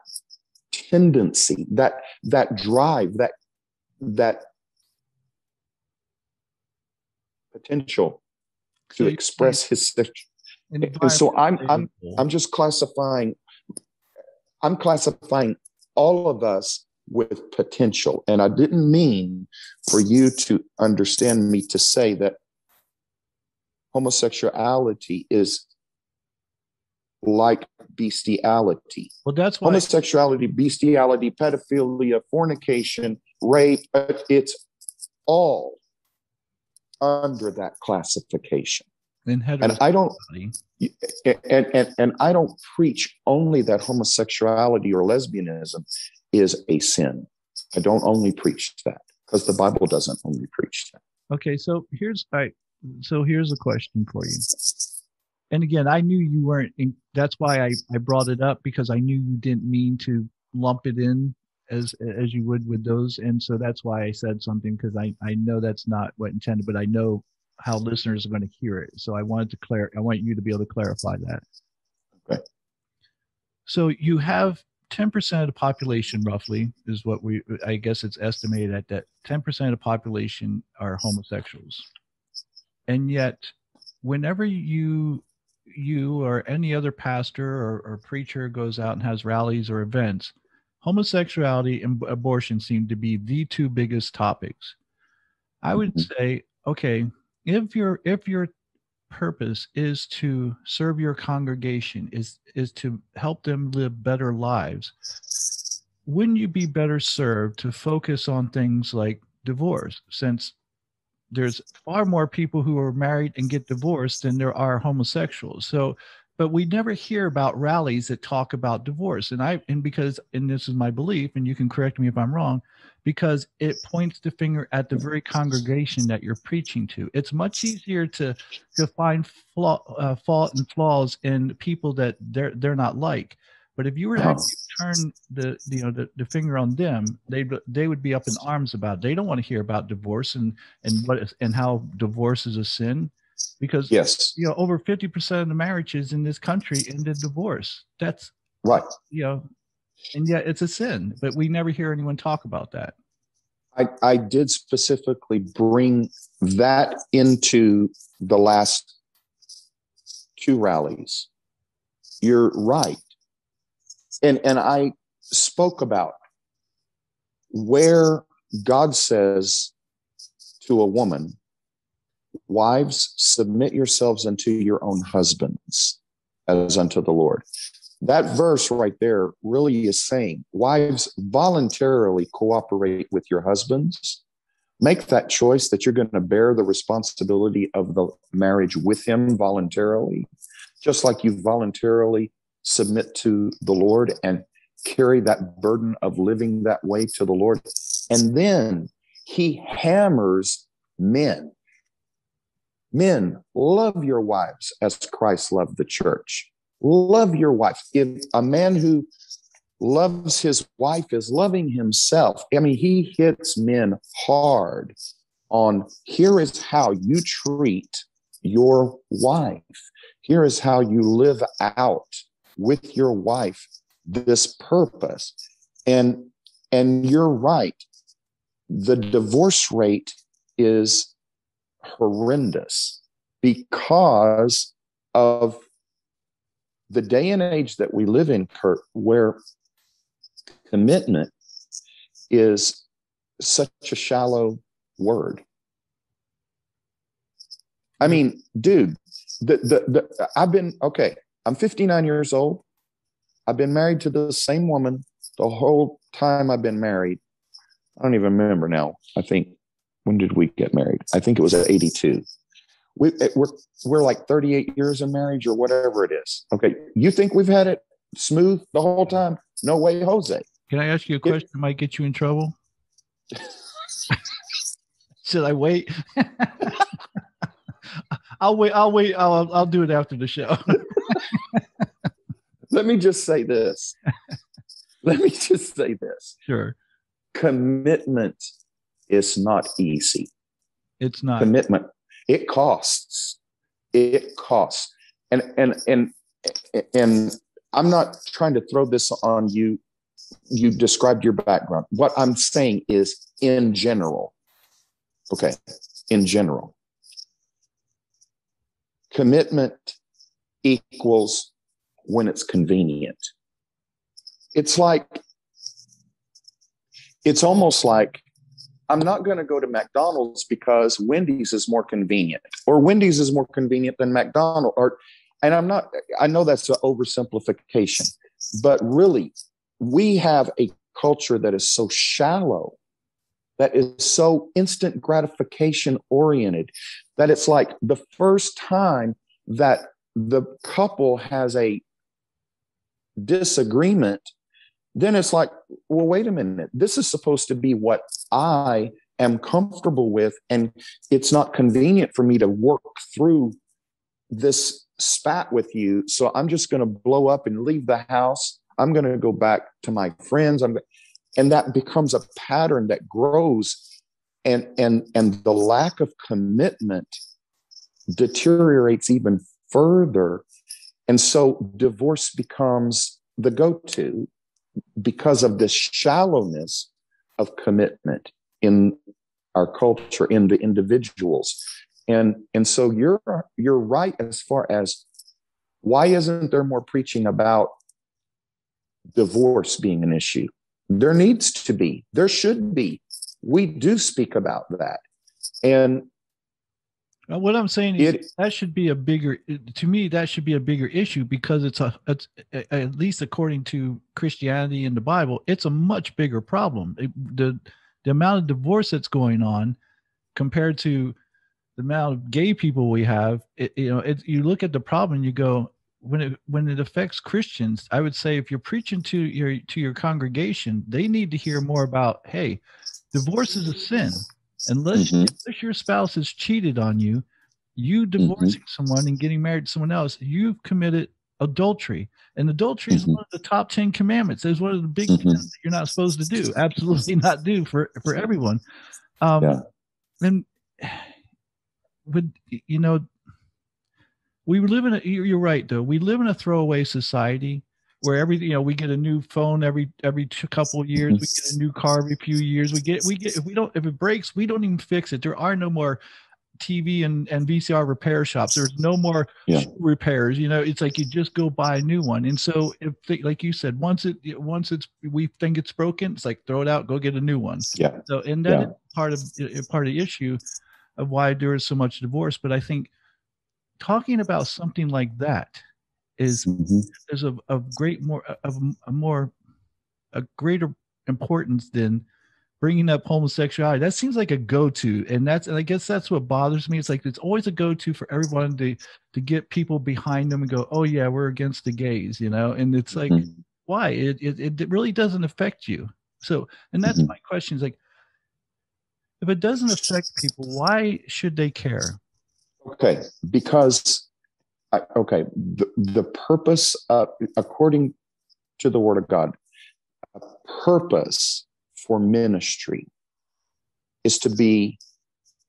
tendency, that, that drive, that, that potential to express his and so I'm I'm I'm just classifying I'm classifying all of us with potential. And I didn't mean for you to understand me to say that homosexuality is like bestiality. Well, that's why homosexuality, bestiality, pedophilia, fornication, rape, it's all under that classification. And, and I don't and, and and I don't preach only that homosexuality or lesbianism is a sin. I don't only preach that because the Bible doesn't only preach that. Okay, so here's I so here's a question for you. And again, I knew you weren't in, that's why I, I brought it up because I knew you didn't mean to lump it in as as you would with those. And so that's why I said something because I, I know that's not what intended, but I know how listeners are going to hear it. So I wanted to clear I want you to be able to clarify that. Okay. So you have 10% of the population roughly is what we i guess it's estimated at that 10% of the population are homosexuals and yet whenever you you or any other pastor or, or preacher goes out and has rallies or events homosexuality and abortion seem to be the two biggest topics i would mm-hmm. say okay if your if your purpose is to serve your congregation is is to help them live better lives wouldn't you be better served to focus on things like divorce since there's far more people who are married and get divorced than there are homosexuals? So but we never hear about rallies that talk about divorce and i and because and this is my belief and you can correct me if i'm wrong because it points the finger at the very congregation that you're preaching to. It's much easier to to find flaw, uh, fault and flaws in people that they're they're not like. But if you were to turn the you know the, the finger on them, they they would be up in arms about. It. They don't want to hear about divorce and and what is, and how divorce is a sin, because yes, you know over fifty percent of the marriages in this country end in divorce. That's right. You know, and yet it's a sin but we never hear anyone talk about that I, I did specifically bring that into the last two rallies you're right and and i spoke about where god says to a woman wives submit yourselves unto your own husbands as unto the lord. That verse right there really is saying wives voluntarily cooperate with your husbands. Make that choice that you're going to bear the responsibility of the marriage with him voluntarily just like you voluntarily submit to the lord and carry that burden of living that way to the lord. And then he hammers men men love your wives as christ loved the church Love your wife. If a man who loves his wife is loving himself, I mean, he hits men hard on here is how you treat your wife. Here is how you live out with your wife this purpose. And and you're right. The divorce rate is horrendous because of the day and age that we live in, Kurt, where commitment is such a shallow word. I mean, dude, the, the, the, I've been, okay, I'm 59 years old. I've been married to the same woman the whole time I've been married. I don't even remember now. I think, when did we get married? I think it was at 82 we, eh, we're we're like 38 years in marriage or whatever it is. Okay, you think we've had it smooth the whole time? No way, Jose. Can I ask you a question? It, might get you in trouble. Should I wait? I'll wait. I'll wait. I'll I'll do it after the show. Let me just say this. Let me just say this. Sure. Commitment is not easy. It's not. Commitment it costs. It costs. And and and and i'm not trying to throw this on you. You described your background. What i'm saying is in general. Okay in general. Commitment equals when it's convenient. It's like it's almost like I'm not going to go to McDonald's because Wendy's is more convenient, or Wendy's is more convenient than McDonald's, or and I'm not, I know that's an oversimplification, but really, we have a culture that is so shallow, that is so instant gratification oriented, that it's like the first time that the couple has a disagreement, then it's like, well, wait a minute. This is supposed to be what I am comfortable with. And it's not convenient for me to work through this spat with you. So I'm just going to blow up and leave the house. I'm going to go back to my friends. I'm, and that becomes a pattern that grows. And, and, and the lack of commitment deteriorates even further. And so divorce becomes the go to because of the shallowness of commitment in our culture, in the individuals. And, and so you're, you're right as far as why isn't there more preaching about divorce being an issue? There needs to be, there should be. We do speak about that. And what I'm saying is it, that should be a bigger to me that should be a bigger issue because it's a it's at least according to Christianity and the Bible it's a much bigger problem. It, the the amount of divorce that's going on compared to the amount of gay people we have, it, you know, it, you look at the problem and you go, when it when it affects Christians, I would say if you're preaching to your to your congregation, they need to hear more about, hey, divorce is a sin. Unless, mm-hmm. unless your spouse has cheated on you, you mm-hmm. divorcing mm-hmm. someone and getting married to someone else, you've committed adultery. And adultery mm-hmm. is one of the top 10 commandments. It's one of the big mm-hmm. things that you're not supposed to do. Absolutely not do for, for everyone. Um, yeah. And would, you know, we live in a, you're right though. We live in a throwaway society where every, you know, we get a new phone every, every couple of years, we get a new car every few years. We get, we get, if we don't, if it breaks, we don't even fix it. There are no more TV and, and VCR repair shops. There's no more yeah. repairs. You know, it's like you just go buy a new one. And so, if like you said, once it once it's we think it's broken, it's like throw it out, go get a new one. Yeah. So, and that yeah. part of part of the issue of why there is so much divorce. But I think talking about something like that is mm-hmm. is of, of great more of a more a greater importance than bringing up homosexuality that seems like a go-to and that's and i guess that's what bothers me it's like it's always a go-to for everyone to to get people behind them and go oh yeah we're against the gays you know and it's like mm-hmm. why it, it it really doesn't affect you so and that's mm-hmm. my question is like if it doesn't affect people why should they care okay because I, okay the, the purpose uh, according to the word of god a purpose for ministry is to be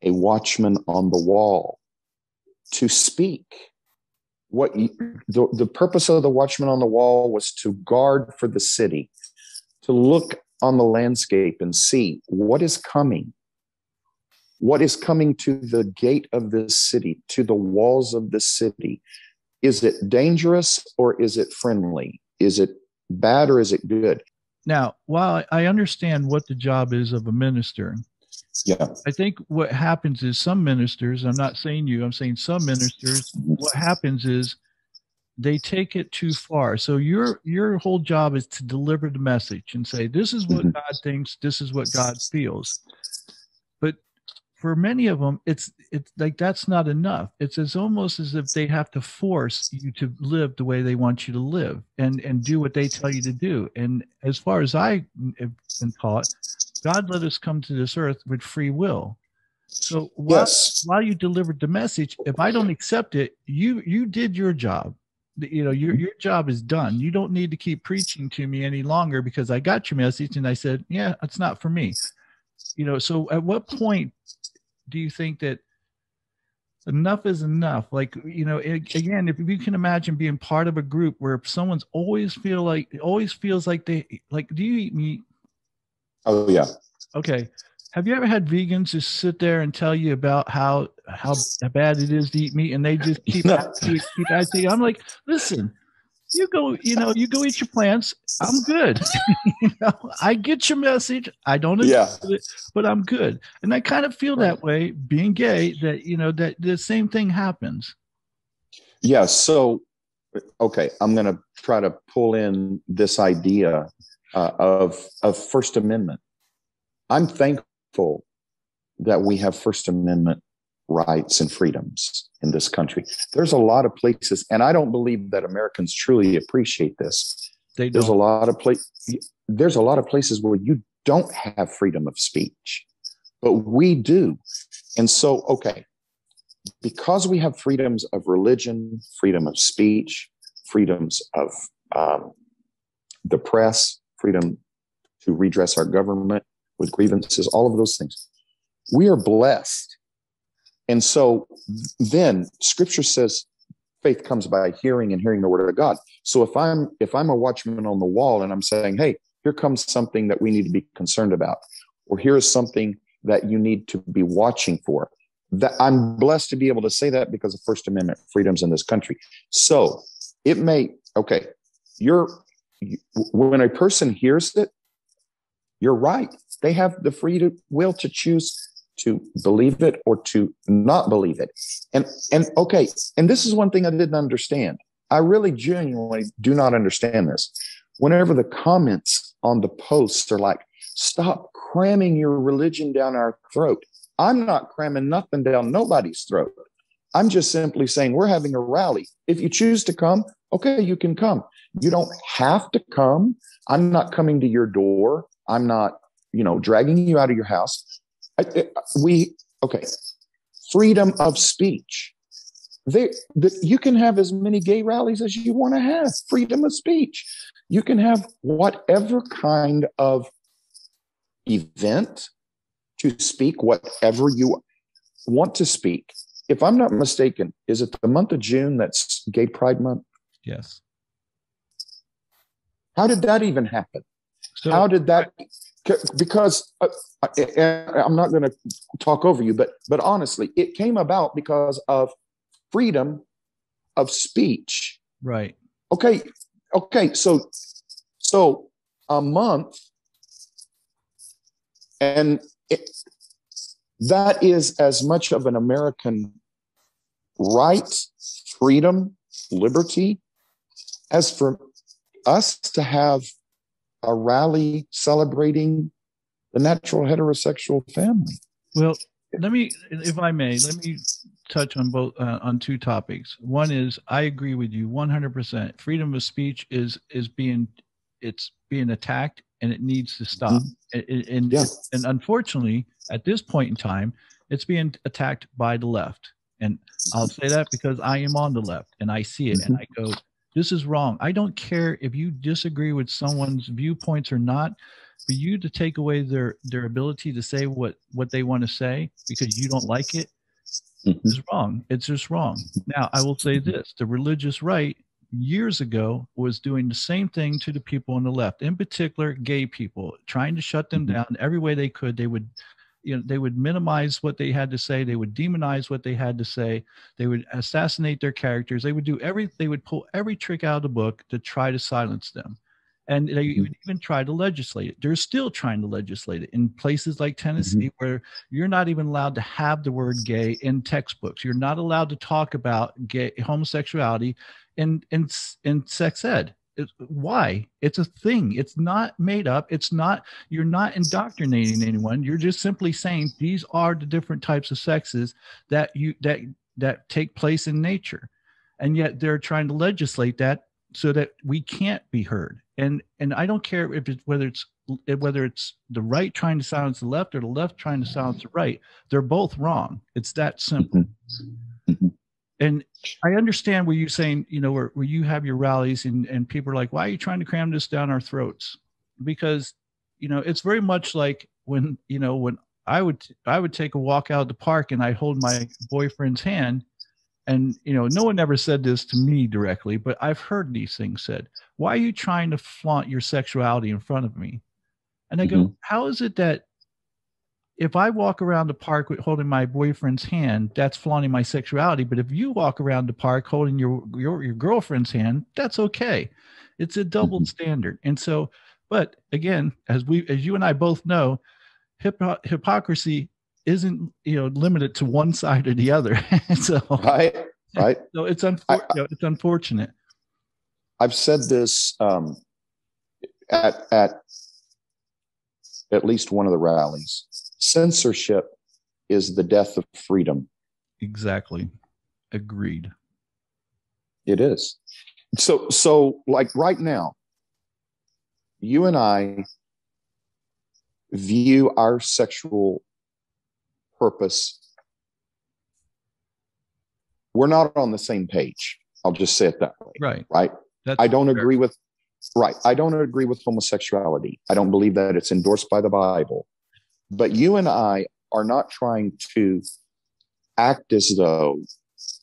a watchman on the wall, to speak. What you, the, the purpose of the watchman on the wall was to guard for the city, to look on the landscape and see what is coming. What is coming to the gate of this city, to the walls of the city? Is it dangerous or is it friendly? Is it bad or is it good? Now, while I understand what the job is of a minister, yeah, I think what happens is some ministers, I'm not saying you, I'm saying some ministers, what happens is they take it too far. So your your whole job is to deliver the message and say this is what mm-hmm. God thinks, this is what God feels for many of them it's it's like that's not enough. It's as almost as if they have to force you to live the way they want you to live and and do what they tell you to do. And as far as i have been taught god let us come to this earth with free will. So while, yes. while you delivered the message if i don't accept it you you did your job. You know your your job is done. You don't need to keep preaching to me any longer because i got your message and i said yeah it's not for me. You know so at what point do you think that enough is enough? Like you know again if you can imagine being part of a group where someone's always feel like always feels like they like do you eat meat? Oh yeah. Okay. Have you ever had vegans just sit there and tell you about how how bad it is to eat meat and they just keep no. keep asking i'm like listen you go, you know, you go eat your plants. I'm good. you know, I get your message. I don't agree yeah. with it, but I'm good. And I kind of feel that way being gay that, you know, that the same thing happens. Yeah. So, okay, I'm going to try to pull in this idea uh, of of First Amendment. I'm thankful that we have First Amendment rights and freedoms in this country. There's a lot of places, and I don't believe that Americans truly appreciate this. They There's a lot of place. There's a lot of places where you don't have freedom of speech, but we do. And so, okay, because we have freedoms of religion, freedom of speech, freedoms of um, the press, freedom to redress our government with grievances, all of those things, we are blessed. And so then scripture says faith comes by hearing and hearing the word of God. So if I'm if I'm a watchman on the wall and I'm saying, hey, here comes something that we need to be concerned about, or here is something that you need to be watching for. That I'm blessed to be able to say that because of First Amendment freedoms in this country. So it may okay. You're when a person hears it, you're right. They have the free will to choose to believe it or to not believe it. And and okay, and this is one thing I didn't understand. I really genuinely do not understand this. Whenever the comments on the posts are like, stop cramming your religion down our throat. I'm not cramming nothing down nobody's throat. I'm just simply saying we're having a rally. If you choose to come, okay, you can come. You don't have to come. I'm not coming to your door. I'm not, you know, dragging you out of your house. We, okay, freedom of speech. You can have as many gay rallies as you want to have. Freedom of speech. You can have whatever kind of event to speak, whatever you want to speak. If I'm not mistaken, is it the month of June that's Gay Pride Month? Yes. How did that even happen? So How did that? Because uh, I, I'm not going to talk over you, but but honestly, it came about because of freedom of speech. right. Okay, okay, so so a month, and it, that is as much of an American right, freedom, liberty, as for us to have a rally celebrating the natural heterosexual family. Well, let me, if I may, let me touch on both uh, on two topics. One is I agree with you 100%. Freedom of speech is is being it's being attacked and it needs to stop. And, and Yeah. and unfortunately, at this point in time, it's being attacked by the left. And I'll say that because I am on the left and I see it and I go, this is wrong. I don't care if you disagree with someone's viewpoints or not. For you to take away their their ability to say what what they want to say because you don't like it Mhm. is wrong. It's just wrong. Now, I will say this the religious right years ago was doing the same thing to the people on the left, in particular, gay people, trying to shut them Mhm. down every way they could. They would, you know, they would minimize what they had to say. They would demonize what they had to say. They would assassinate their characters. They would do every, they would pull every trick out of the book to try to silence them. And they Mhm. would even try to legislate it. They're still trying to legislate it in places like Tennessee, where you're not even allowed to have the word gay in textbooks. You're not allowed to talk about gay homosexuality in in in sex ed. It, why? It's a thing. It's not made up. It's not. You're not indoctrinating anyone. You're just simply saying these are the different types of sexes that you that that take place in nature, and yet they're trying to legislate that so that we can't be heard. And and I don't care if it's whether it's whether it's the right trying to silence the left or the left trying to silence the right. They're both wrong. It's that simple. Mhm. And I understand where you're saying, you know, where, where you have your rallies and, and people are like, why are you trying to cram this down our throats? Because, you know, it's very much like when, you know, when I would, I would take a walk out of the park and I hold my boyfriend's hand and, you know, no one ever said this to me directly, but I've heard these things said. Why are you trying to flaunt your sexuality in front of me? And I go, mm-hmm. how is it that if I walk around the park with holding my boyfriend's hand, that's flaunting my sexuality. But if you walk around the park holding your your, your girlfriend's hand, that's okay. It's a double Mhm. standard. And so, but again, as we as you and I both know, hypo- hypocrisy isn't you know limited to one side or the other. so Right? right? so it's unfortunate. It's unfortunate. I've said this um, at at at least one of the rallies. Censorship is the death of freedom. Exactly. Agreed. It is. So so like right now, you and I view our sexual purpose. We're not on the same page. I'll just say it that way. Right. Right. That's I don't fair. agree with right. I don't agree with homosexuality. I don't believe that it's endorsed by the Bible. But you and I are not trying to act as though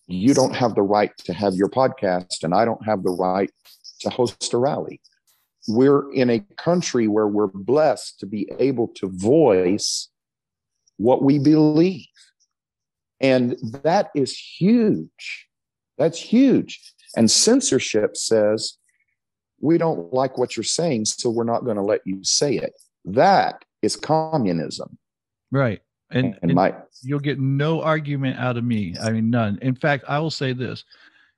you don't have the right to have your podcast and I don't have the right to host a rally. We're in a country where we're blessed to be able to voice what we believe. And that is huge. That's huge. And censorship says, we don't like what you're saying, so we're not going to let you say it. That is communism. Right. And, and, my, you'll get no argument out of me. I mean, none. In fact, I will say this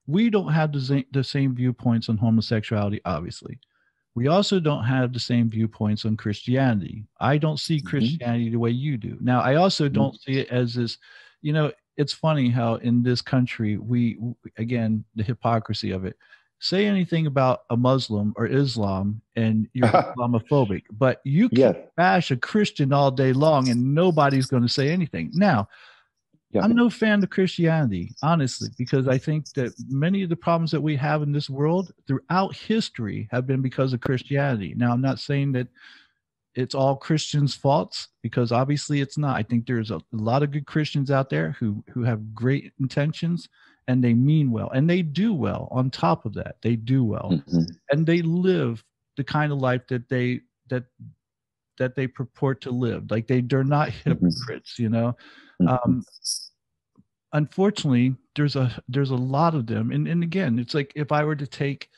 we don't have the, the same viewpoints on homosexuality, obviously. We also don't have the same viewpoints on Christianity. I don't see mm-hmm. Christianity mm-hmm. the way you do. Now, I also mm-hmm. don't see it as this, you know, it's funny how in this country, we, again, the hypocrisy of it, say anything about a Muslim or Islam and you're Islamophobic, but you can yeah. bash a Christian all day long and nobody's going to say anything. Now, yeah. I'm no fan of Christianity, honestly, because I think that many of the problems that we have in this world throughout history have been because of Christianity. Now, I'm not saying that it's all Christians' faults because obviously it's not. I think there's a, a lot of good Christians out there who who have great intentions and they mean well and they do well on top of that they do well mm-hmm. and they live the kind of life that they that that they purport to live like they they're not mm-hmm. hypocrites you know mm-hmm. um unfortunately there's a there's a lot of them and and again it's like if i were to take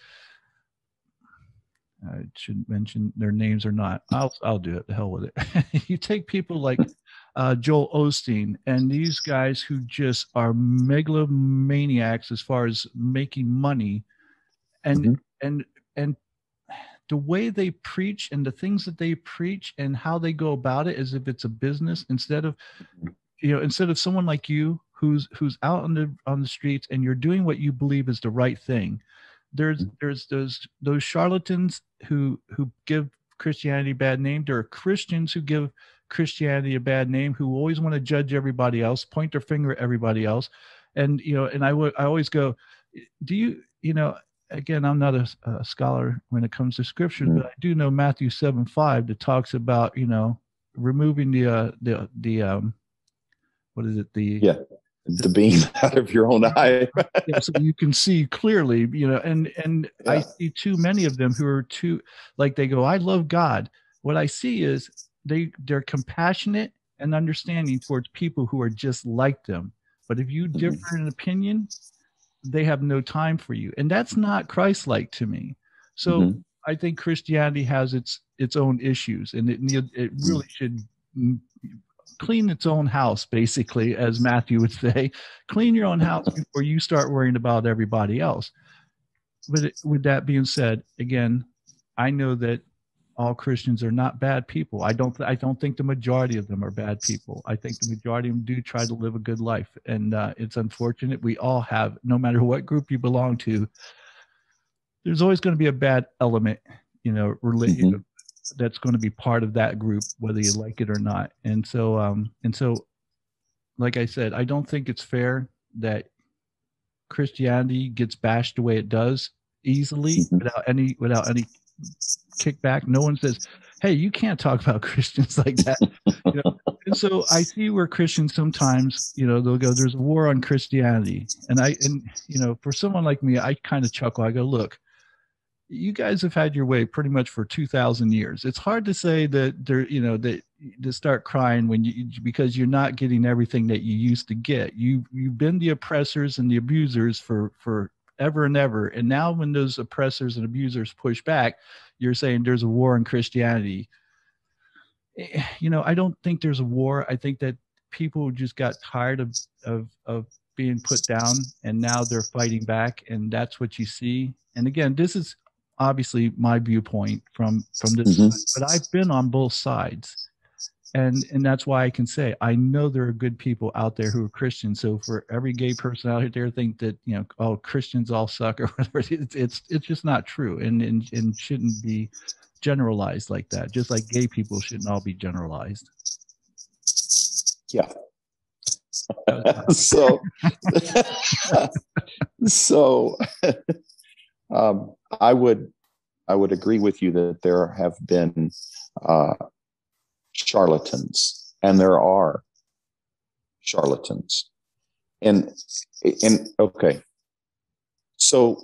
I shouldn't mention their names or not. I'll I'll do it. The hell with it. you take people like uh, Joel Osteen, and these guys who just are megalomaniacs as far as making money, and mm-hmm. and and the way they preach and the things that they preach and how they go about it as if it's a business instead of you know instead of someone like you who's who's out on the on the streets and you're doing what you believe is the right thing there's mm-hmm. there's those those charlatans who who give christianity bad name there are christians who give Christianity a bad name who always want to judge everybody else, point their finger at everybody else. And, you know, and I would, I always go, do you, you know, again, I'm not a, a scholar when it comes to scripture, mm-hmm. but I do know Matthew 7, 5 that talks about, you know, removing the, uh, the, the, um, what is it? The, yeah the beam out of your own eye yeah, so you can see clearly you know and and yeah. i see too many of them who are too like they go i love god what i see is they they're compassionate and understanding towards people who are just like them. But if you mm-hmm. differ in opinion, they have no time for you, and that's not Christ-like to me. So mm-hmm. I think Christianity has its its own issues, and it it mm. really should clean its own house, basically, as Matthew would say. Clean your own house before you start worrying about everybody else. But with that being said, again, I know that all Christians are not bad people. I don't. I don't think the majority of them are bad people. I think the majority of them do try to live a good life, and uh, it's unfortunate. We all have, no matter what group you belong to, there's always going to be a bad element, you know, related. Mm-hmm. That's going to be part of that group, whether you like it or not. And so, um, and so, like I said, I don't think it's fair that Christianity gets bashed the way it does easily mm-hmm. without any without any kickback. No one says, "Hey, you can't talk about Christians like that." you know? And so I see where Christians sometimes, you know, they'll go, "There's a war on Christianity," and I, and you know, for someone like me, I kind of chuckle. I go, "Look." You guys have had your way pretty much for two thousand years. It's hard to say that there, you know, that to start crying when you because you're not getting everything that you used to get. You you've been the oppressors and the abusers for for ever and ever. And now, when those oppressors and abusers push back, you're saying there's a war in Christianity. Eh, you know, I don't think there's a war. I think that people just got tired of of of being put down and now they're fighting back and that's what you see and again this is obviously my viewpoint from from this Mhm. side, but i've been on both sides and and that's why i can say i know there are good people out there who are christians. So for every gay person out there think that you know oh christians all suck or whatever it's it's, it's just not true. And, and and shouldn't be generalized like that just like gay people shouldn't all be generalized. Yeah. so, so, um, I would, I would agree with you that there have been uh, charlatans, and there are charlatans, and and okay. So,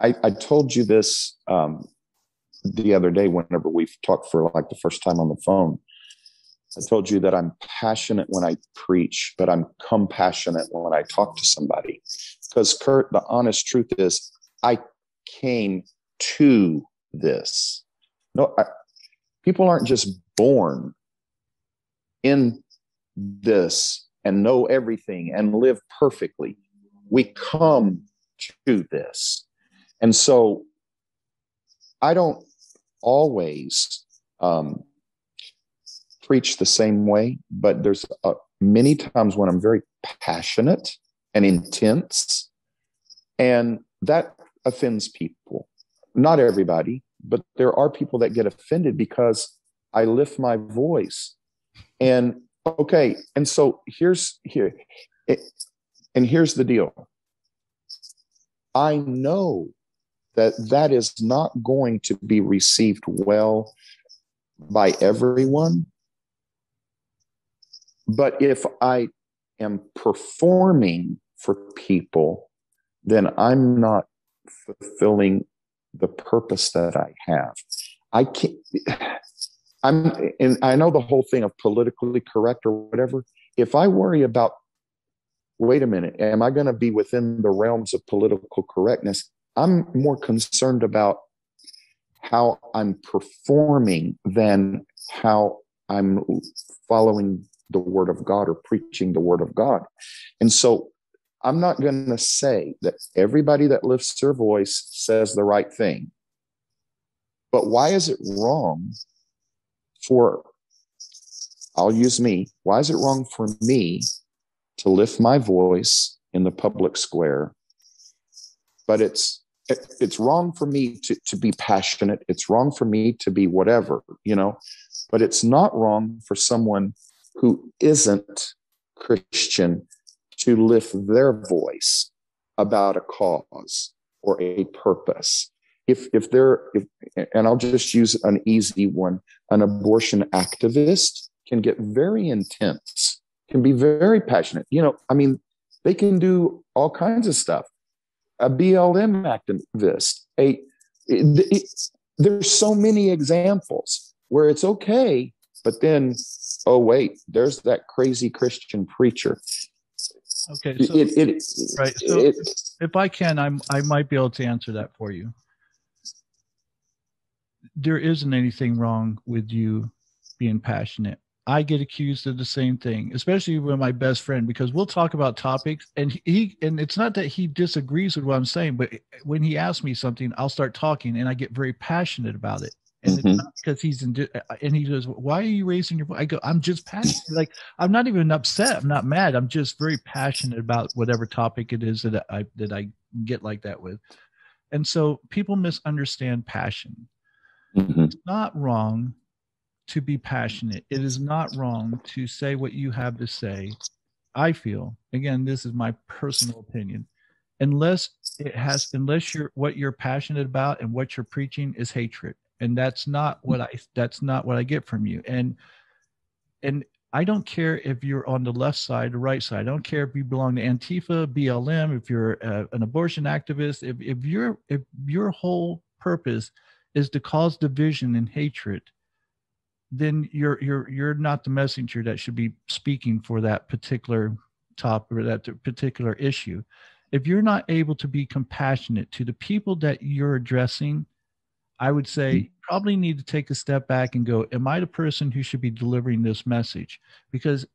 I I told you this um, the other day whenever we talked for like the first time on the phone. I told you that I'm passionate when I preach, but I'm compassionate when I talk to somebody. Because, Kurt, the honest truth is, I came to this. No, I, people aren't just born in this and know everything and live perfectly. We come to this. And so I don't always um, preach the same way, but there's many times when I'm very passionate and intense, and that offends people. Not everybody, but there are people that get offended because I lift my voice. And okay, and so here's here, it, and here's the deal. I know that that is not going to be received well by everyone but if I am performing for people, then I'm not fulfilling the purpose that I have. I can't. I'm, and I know the whole thing of politically correct or whatever. If I worry about, wait a minute, am I going to be within the realms of political correctness? I'm more concerned about how I'm performing than how I'm following the word of God or preaching the word of God. And so I'm not going to say that everybody that lifts their voice says the right thing. But why is it wrong for, I'll use me, why is it wrong for me to lift my voice in the public square? But it's, it's wrong for me to, to be passionate. It's wrong for me to be whatever, you know, but it's not wrong for someone who isn't Christian to lift their voice about a cause or a purpose. If if they're if, and I'll just use an easy one, an abortion activist can get very intense, can be very passionate. You know, I mean, they can do all kinds of stuff. A BLM activist, a it, it, there's so many examples where it's okay, but then oh wait, there's that crazy Christian preacher. Okay, so, it, it, right. So it, if I can, I'm I might be able to answer that for you. There isn't anything wrong with you being passionate. I get accused of the same thing, especially with my best friend, because we'll talk about topics and he and it's not that he disagrees with what I'm saying, but when he asks me something, I'll start talking and I get very passionate about it. And Mhm. it's not because he's in and he goes, Why are you raising your voice? I go, I'm just passionate. Like I'm not even upset. I'm not mad. I'm just very passionate about whatever topic it is that I that I get like that with. And so people misunderstand passion Mhm. it's not wrong to be passionate. It is not wrong to say what you have to say. I feel, again, this is my personal opinion. Unless it has unless you're what you're passionate about and what you're preaching is hatred. And that's not what I that's not what I get from you. And and I don't care if you're on the left side or right side. I don't care if you belong to Antifa, BLM, if you're uh, an abortion activist, if if your if your whole purpose is to cause division and hatred, then you're you're you're not the messenger that should be speaking for that particular topic or that particular issue. If you're not able to be compassionate to the people that you're addressing, I would say mm-hmm. you probably need to take a step back and go, Am I the person who should be delivering this message? Because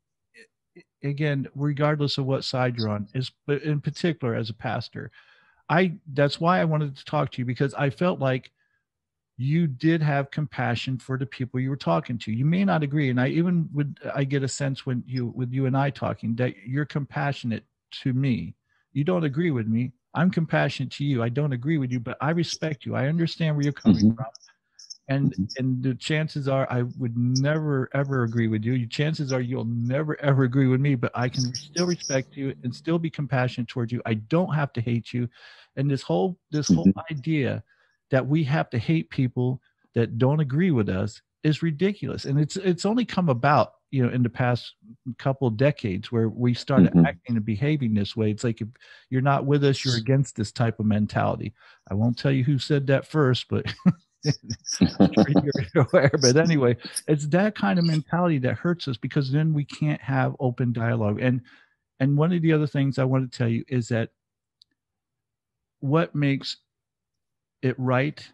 again, regardless of what side you're on, is but in particular as a pastor, I that's why I wanted to talk to you because I felt like you did have compassion for the people you were talking to. You may not agree, and I even would I get a sense when you with you and I talking that you're compassionate to me. You don't agree with me. I'm compassionate to you. I don't agree with you, but I respect you. I understand where you're coming mm-hmm. from. And mm-hmm. and the chances are I would never ever agree with you. Your Chances are you'll never ever agree with me, but I can still respect you and still be compassionate towards you. I don't have to hate you. And this whole this mm-hmm. whole idea that we have to hate people that don't agree with us is ridiculous and it's it's only come about you know in the past couple of decades where we started mm-hmm. acting and behaving this way it's like if you're not with us you're against this type of mentality. I won't tell you who said that first but you're aware. But anyway it's that kind of mentality that hurts us because then we can't have open dialogue. And and one of the other things i want to tell you is that what makes it right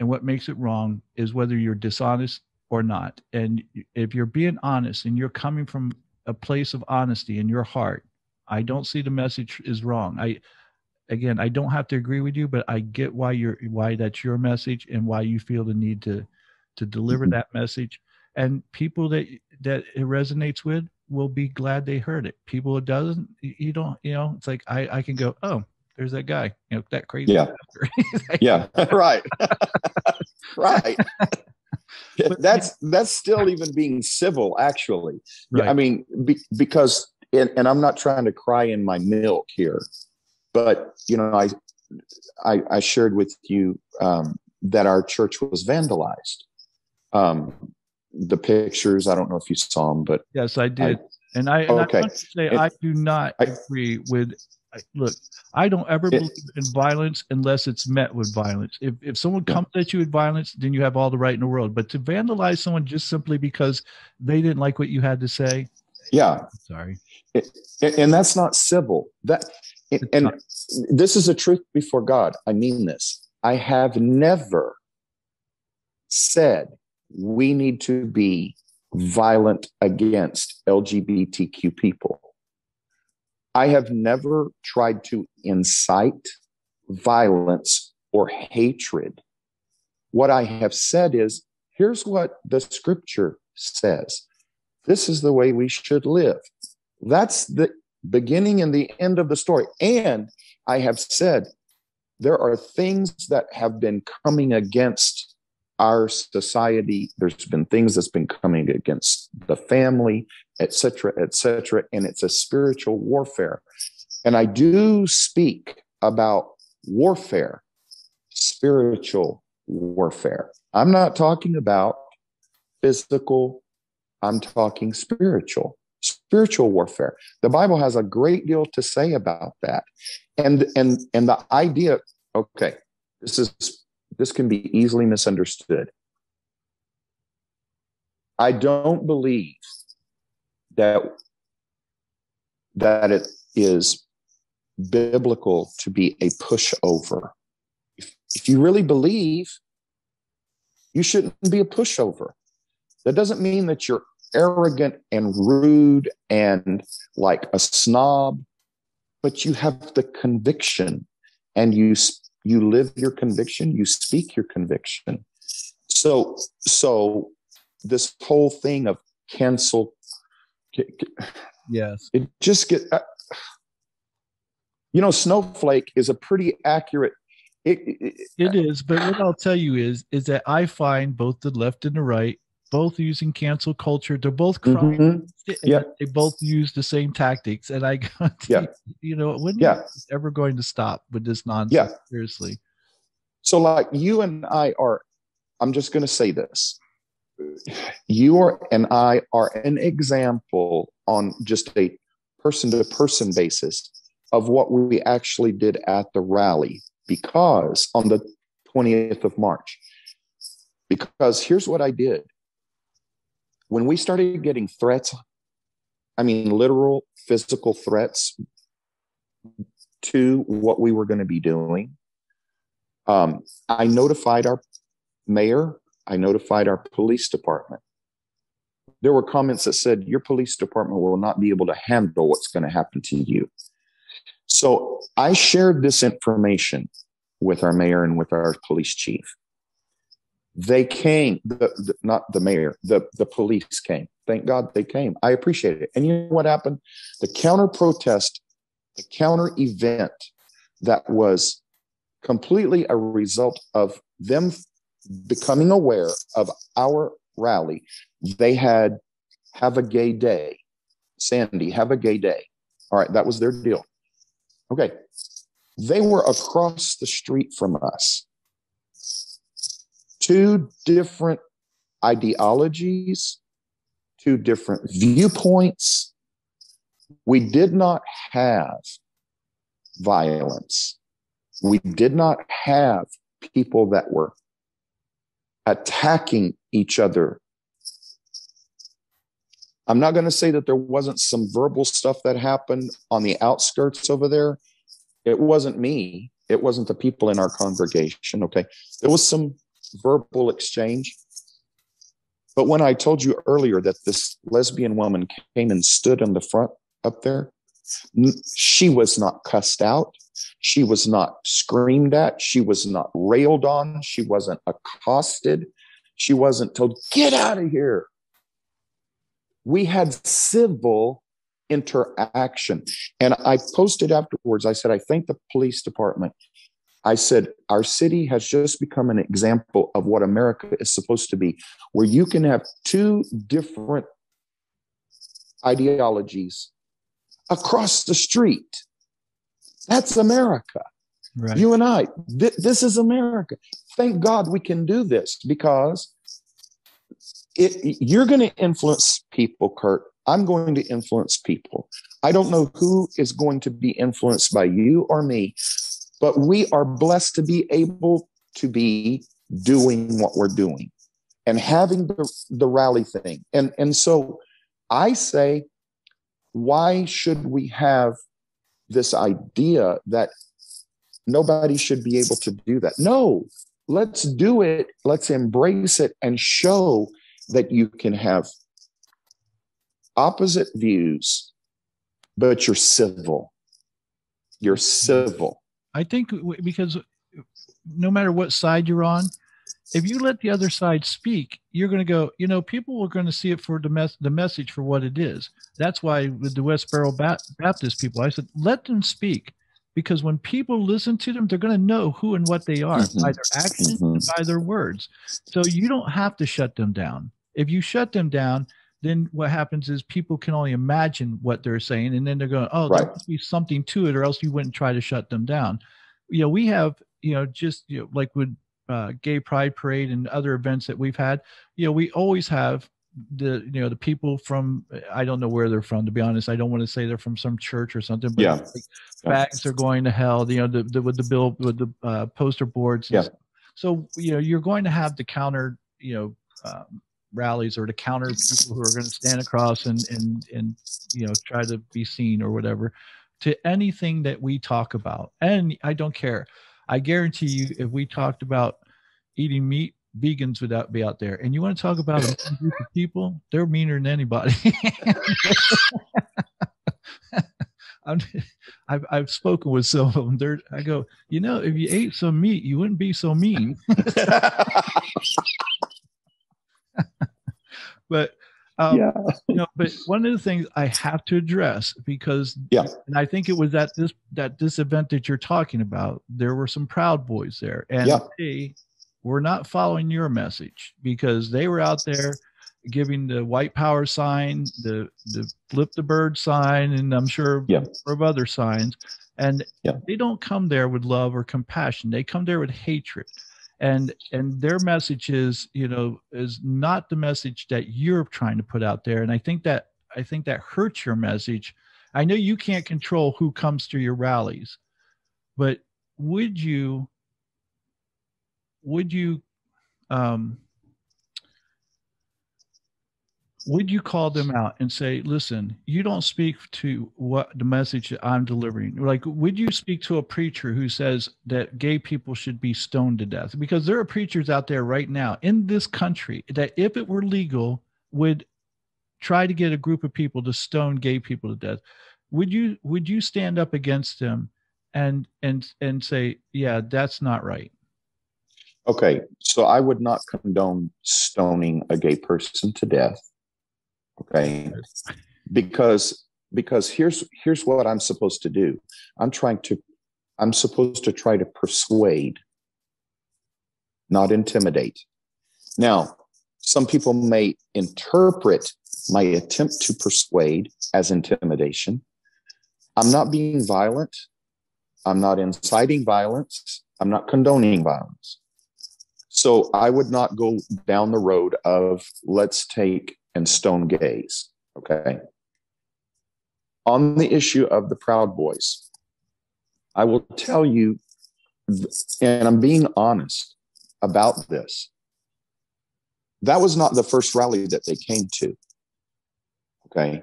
and what makes it wrong is whether you're dishonest or not. And if you're being honest and you're coming from a place of honesty in your heart, I don't see the message is wrong. I again, I don't have to agree with you, but I get why you're why that's your message and why you feel the need to to deliver mm-hmm. that message. And people that that it resonates with will be glad they heard it. People it doesn't, you don't, you know, it's like I I can go, oh, there's that guy, you know, that crazy. Yeah. yeah. right. right. that's that's still even being civil, actually. Right. I mean, be, because and, and, I'm not trying to cry in my milk here, but you know, I I, I shared with you um, that our church was vandalized. Um, the pictures, I don't know if you saw them, but yes, I did. I, and I, and okay. I want to say I do not agree with look, I don't ever believe in violence unless it's met with violence. If if someone comes at you with violence, then you have all the right in the world. But to vandalize someone just simply because they didn't like what you had to say, yeah, sorry, and that's not civil. That and not. this is a truth before God. I mean this. I have never said we need to be violent against LGBTQ people. I have never tried to incite violence or hatred. What I have said is here's what the scripture says this is the way we should live. That's the beginning and the end of the story. And I have said there are things that have been coming against our society. There's been things that's been coming against the family, etc., etc., and it's a spiritual warfare. And I do speak about warfare, spiritual warfare. I'm not talking about physical. I'm talking spiritual, spiritual warfare. The Bible has a great deal to say about that, and and and the idea. Okay, this is this can be easily misunderstood. I don't believe that that it is biblical to be a pushover. If, if you really believe, you shouldn't be a pushover. That doesn't mean that you're arrogant and rude and like a snob, but you have the conviction and you you live your conviction, you speak your conviction. So so this whole thing of cancel yes it just get uh, you know snowflake is a pretty accurate it, it, it is but what i'll tell you is is that i find both the left and the right both using cancel culture they're both crying mm-hmm. yeah they both use the same tactics and i got yeah. you know when yeah. ever going to stop with this nonsense yeah seriously so like you and i are i'm just going to say this you are, and I are an example on just a person to person basis of what we actually did at the rally because on the 20th of March. Because here's what I did. When we started getting threats, I mean, literal physical threats to what we were going to be doing, um, I notified our mayor I notified our police department. there were comments that said your police department will not be able to handle what's going to happen to you. So I shared this information with our mayor and with our police chief. They came, the, the, not the mayor, the, the police came. Thank God they came. I appreciate it. And you know what happened? The counter protest, the counter event that was completely a result of them becoming aware of our rally. They had have a gay day. Sandy, have a gay day. All right, that was their deal. Okay. They were across the street from us. Two different ideologies, two different viewpoints. We did not have violence. We did not have people that were attacking each other. I'm not going to say that there wasn't some verbal stuff that happened on the outskirts over there. It wasn't me. It wasn't the people in our congregation. Okay. There was some verbal exchange. But when I told you earlier that this lesbian woman came and stood in the front up there, she was not cussed out. She was not screamed at. She was not railed on. She wasn't accosted. She wasn't told, get out of here. We had civil interaction. And I posted afterwards, I said, I thank the police department. I said, our city has just become an example of what America is supposed to be, where you can have two different ideologies across the street. That's America. Right. You and I, th- this is America. Thank God we can do this because it, you're going to influence people, Kurt. I'm going to influence people. I don't know who is going to be influenced by you or me, but we are blessed to be able to be doing what we're doing and having the, the rally thing. And, and so I say, why should we have this idea that nobody should be able to do that? No, let's do it. Let's embrace it and show that you can have opposite views, but you're civil. You're civil. I think because no matter what side you're on, if you let the other side speak, you're going to go, you know, people are going to see it for the, mes- the message for what it is. That's why with the Westboro ba- Baptist people, I said, let them speak. Because when people listen to them, they're going to know who and what they are mm-hmm. by their actions mm-hmm. and by their words. So you don't have to shut them down. If you shut them down, then what happens is people can only imagine what they're saying, and then they're going, "Oh, right. there must be something to it," or else you wouldn't try to shut them down. You know, we have, you know, just you know, like with uh, Gay Pride Parade and other events that we've had, you know, we always have the you know the people from I don't know where they're from to be honest. I don't want to say they're from some church or something. But yeah, like, bags are going to hell. You know, the, the with the bill with the uh, poster boards. Yeah. So you know you're going to have the counter you know um, rallies or to counter people who are going to stand across and and and you know try to be seen or whatever to anything that we talk about. And I don't care. I guarantee you, if we talked about eating meat, vegans would out, be out there. And you want to talk about a group of people? They're meaner than anybody. i have I've spoken with some of them. They're, I go, you know, if you ate some meat, you wouldn't be so mean. but um, yeah. you know, but one of the things I have to address because yeah, and I think it was at this that this event that you're talking about, there were some proud boys there, and yeah. they were not following your message because they were out there giving the white power sign, the the flip the bird sign, and I'm sure yeah. of other signs, and yeah. they don't come there with love or compassion. They come there with hatred and and their message is you know is not the message that you're trying to put out there. And i think that i think that hurts your message. I know you can't control who comes to your rallies but would you would you um would you call them out and say listen you don't speak to what the message that i'm delivering like would you speak to a preacher who says that gay people should be stoned to death because there are preachers out there right now in this country that if it were legal would try to get a group of people to stone gay people to death, would you would you stand up against them and and and say, yeah, that's not right? Okay, so I would not condone stoning a gay person to death. Okay, because because here's here's what I'm supposed to do. I'm trying to I'm supposed to try to persuade, not intimidate. Now, some people may interpret my attempt to persuade as intimidation. I'm not being violent. I'm not inciting violence. I'm not condoning violence. So I would not go down the road of let's take and stone gays. Okay. On the issue of the Proud Boys, I will tell you, and I'm being honest about this. That was not the first rally that they came to. Okay.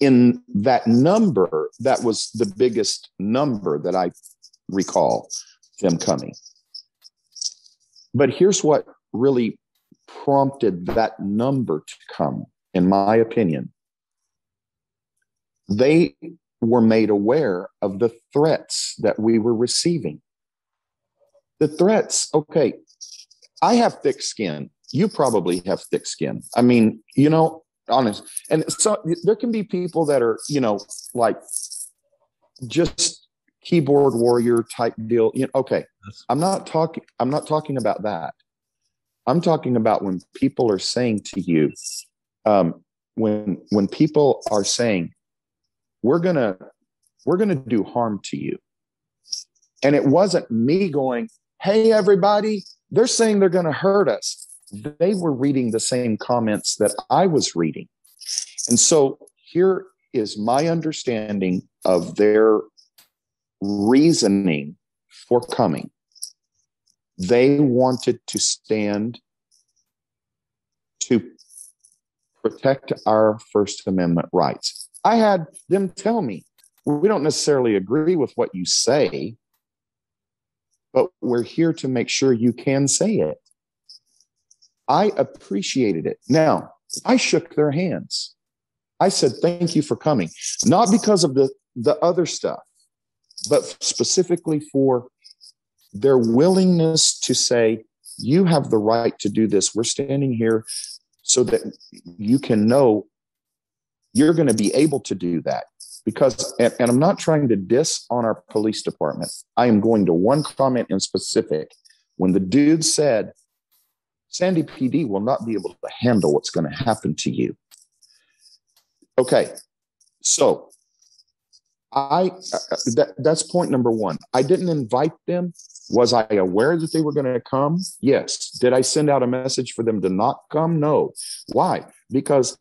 In that number, that was the biggest number that I recall them coming. But here's what really prompted that number to come, in my opinion. They were made aware of the threats that we were receiving. The threats, okay, I have thick skin. You probably have thick skin. I mean, you know, honest. And so there can be people that are, you know, like just keyboard warrior type deal. You know, okay. I'm not talking I'm not talking about that. I'm talking about when people are saying to you, um, when when people are saying, we're gonna we're gonna do harm to you. And it wasn't me going, hey everybody, they're saying they're gonna hurt us they were reading the same comments that I was reading. And so here is my understanding of their reasoning for coming. They wanted to stand to protect our First Amendment rights. I had them tell me, we don't necessarily agree with what you say, but we're here to make sure you can say it. I appreciated it. Now, I shook their hands. I said, thank you for coming, not because of the, the other stuff, but specifically for their willingness to say, you have the right to do this. We're standing here so that you can know you're going to be able to do that. Because, and, and I'm not trying to diss on our police department. I am going to one comment in specific. When the dude said, Sandy PD will not be able to handle what's going to happen to you. Okay, so I uh, that, that's point number one. I didn't invite them. Was I aware that they were going to come? Yes. Did I send out a message for them to not come? No. Why? Because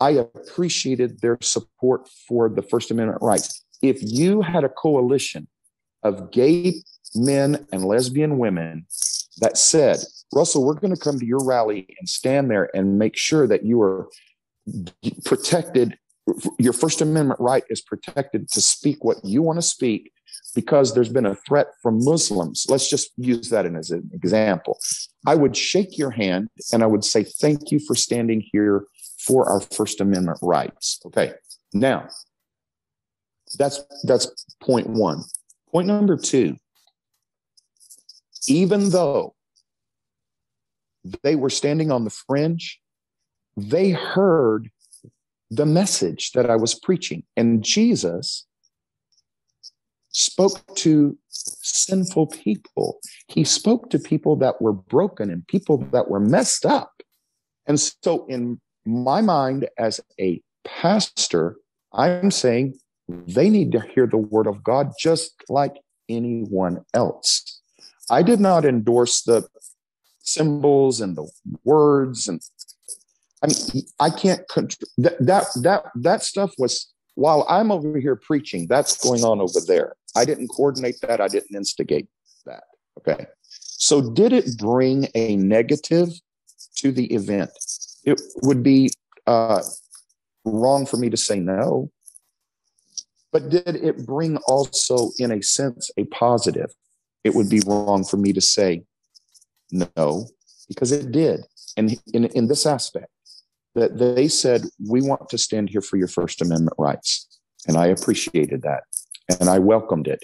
I appreciated their support for the First Amendment rights. If you had a coalition of gay men and lesbian women that said, Russell, we're going to come to your rally and stand there and make sure that you are protected. Your First Amendment right is protected to speak what you want to speak because there's been a threat from Muslims. Let's just use that as an example. I would shake your hand and I would say, Thank you for standing here for our First Amendment rights. Okay. Now, that's that's point one. Point number two. Even though they were standing on the fringe, they heard the message that I was preaching. And Jesus spoke to sinful people. He spoke to people that were broken and people that were messed up. And so, in my mind, as a pastor, I'm saying they need to hear the word of God just like anyone else. I did not endorse the symbols and the words and I mean I can't that that that that stuff was while I'm over here preaching that's going on over there. I didn't coordinate that. I didn't instigate that. Okay. So did it bring a negative to the event? It would be uh, wrong for me to say no. But did it bring also, in a sense, a positive? It would be wrong for me to say no, because it did. And in, in this aspect, that they said, We want to stand here for your First Amendment rights. And I appreciated that and I welcomed it.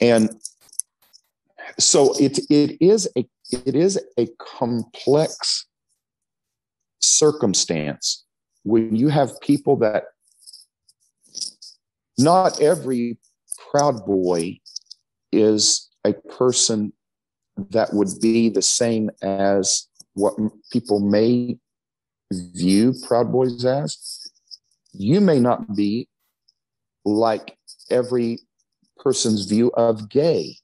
And so it, it is a it is a complex circumstance when you have people that not every proud boy is a person that would be the same as what people may view Proud Boys as. You may not be like every person's view of gay.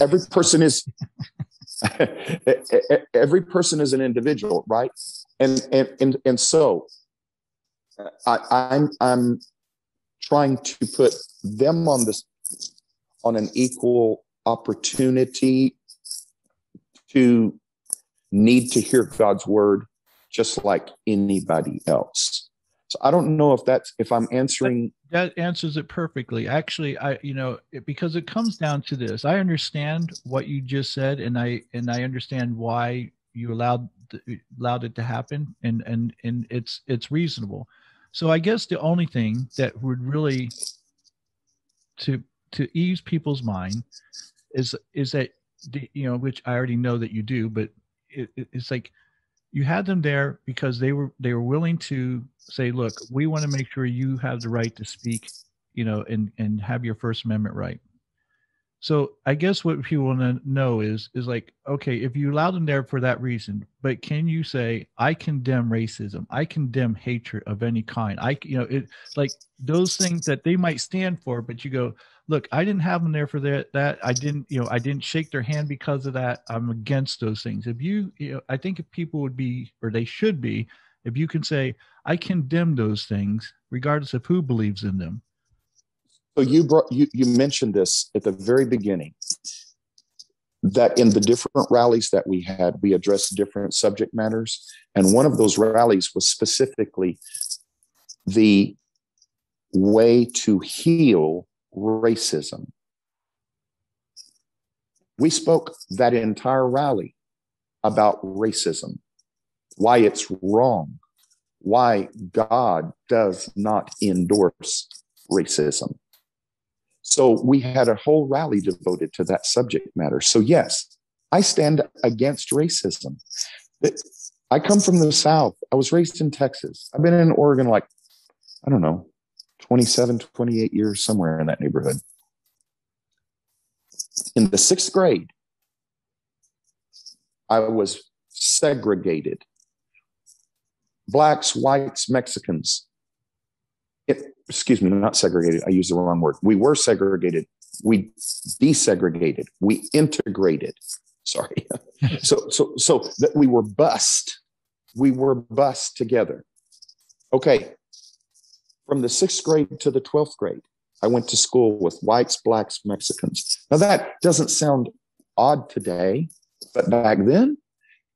Every person is every person is an individual, right? And and and and so I, I'm I'm trying to put them on this on an equal opportunity to need to hear God's word just like anybody else. So I don't know if that's if I'm answering that, that answers it perfectly. Actually, I you know it, because it comes down to this. I understand what you just said, and I and I understand why you allowed allowed it to happen, and and and it's it's reasonable. So I guess the only thing that would really to to ease people's mind is is that the, you know which I already know that you do, but it, it's like you had them there because they were they were willing to say, look, we want to make sure you have the right to speak, you know, and and have your First Amendment right. So I guess what people want to know is is like, okay, if you allow them there for that reason, but can you say, I condemn racism, I condemn hatred of any kind, I you know, it like those things that they might stand for, but you go, look, I didn't have them there for that. That I didn't, you know, I didn't shake their hand because of that. I'm against those things. If you, you know, I think if people would be, or they should be, if you can say, I condemn those things, regardless of who believes in them. So you brought you you mentioned this at the very beginning that in the different rallies that we had, we addressed different subject matters, and one of those rallies was specifically the way to heal racism. We spoke that entire rally about racism, why it's wrong, why God does not endorse racism. So we had a whole rally devoted to that subject matter. So, yes, I stand against racism. I come from the South. I was raised in Texas. I've been in Oregon like, I don't know, 27, 28 years, somewhere in that neighborhood. In the sixth grade, I was segregated. Blacks, whites, Mexicans. It, excuse me, not segregated. I used the wrong word. We were segregated. We desegregated. We integrated. Sorry. so, so, so that we were bust. We were bust together. Okay. From the sixth grade to the 12th grade, I went to school with whites, blacks, Mexicans. Now, that doesn't sound odd today, but back then,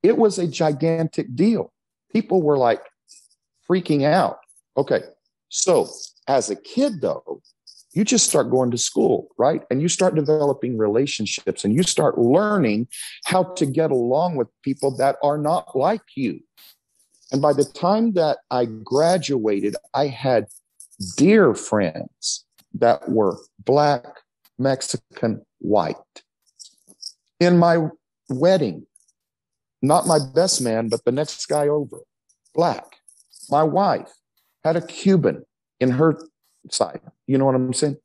it was a gigantic deal. People were like freaking out. Okay. So, as a kid, though, you just start going to school, right? And you start developing relationships and you start learning how to get along with people that are not like you. And by the time that I graduated, I had dear friends that were black, Mexican, white. In my wedding, not my best man, but the next guy over, black. My wife had a Cuban in her side. You know what I'm saying?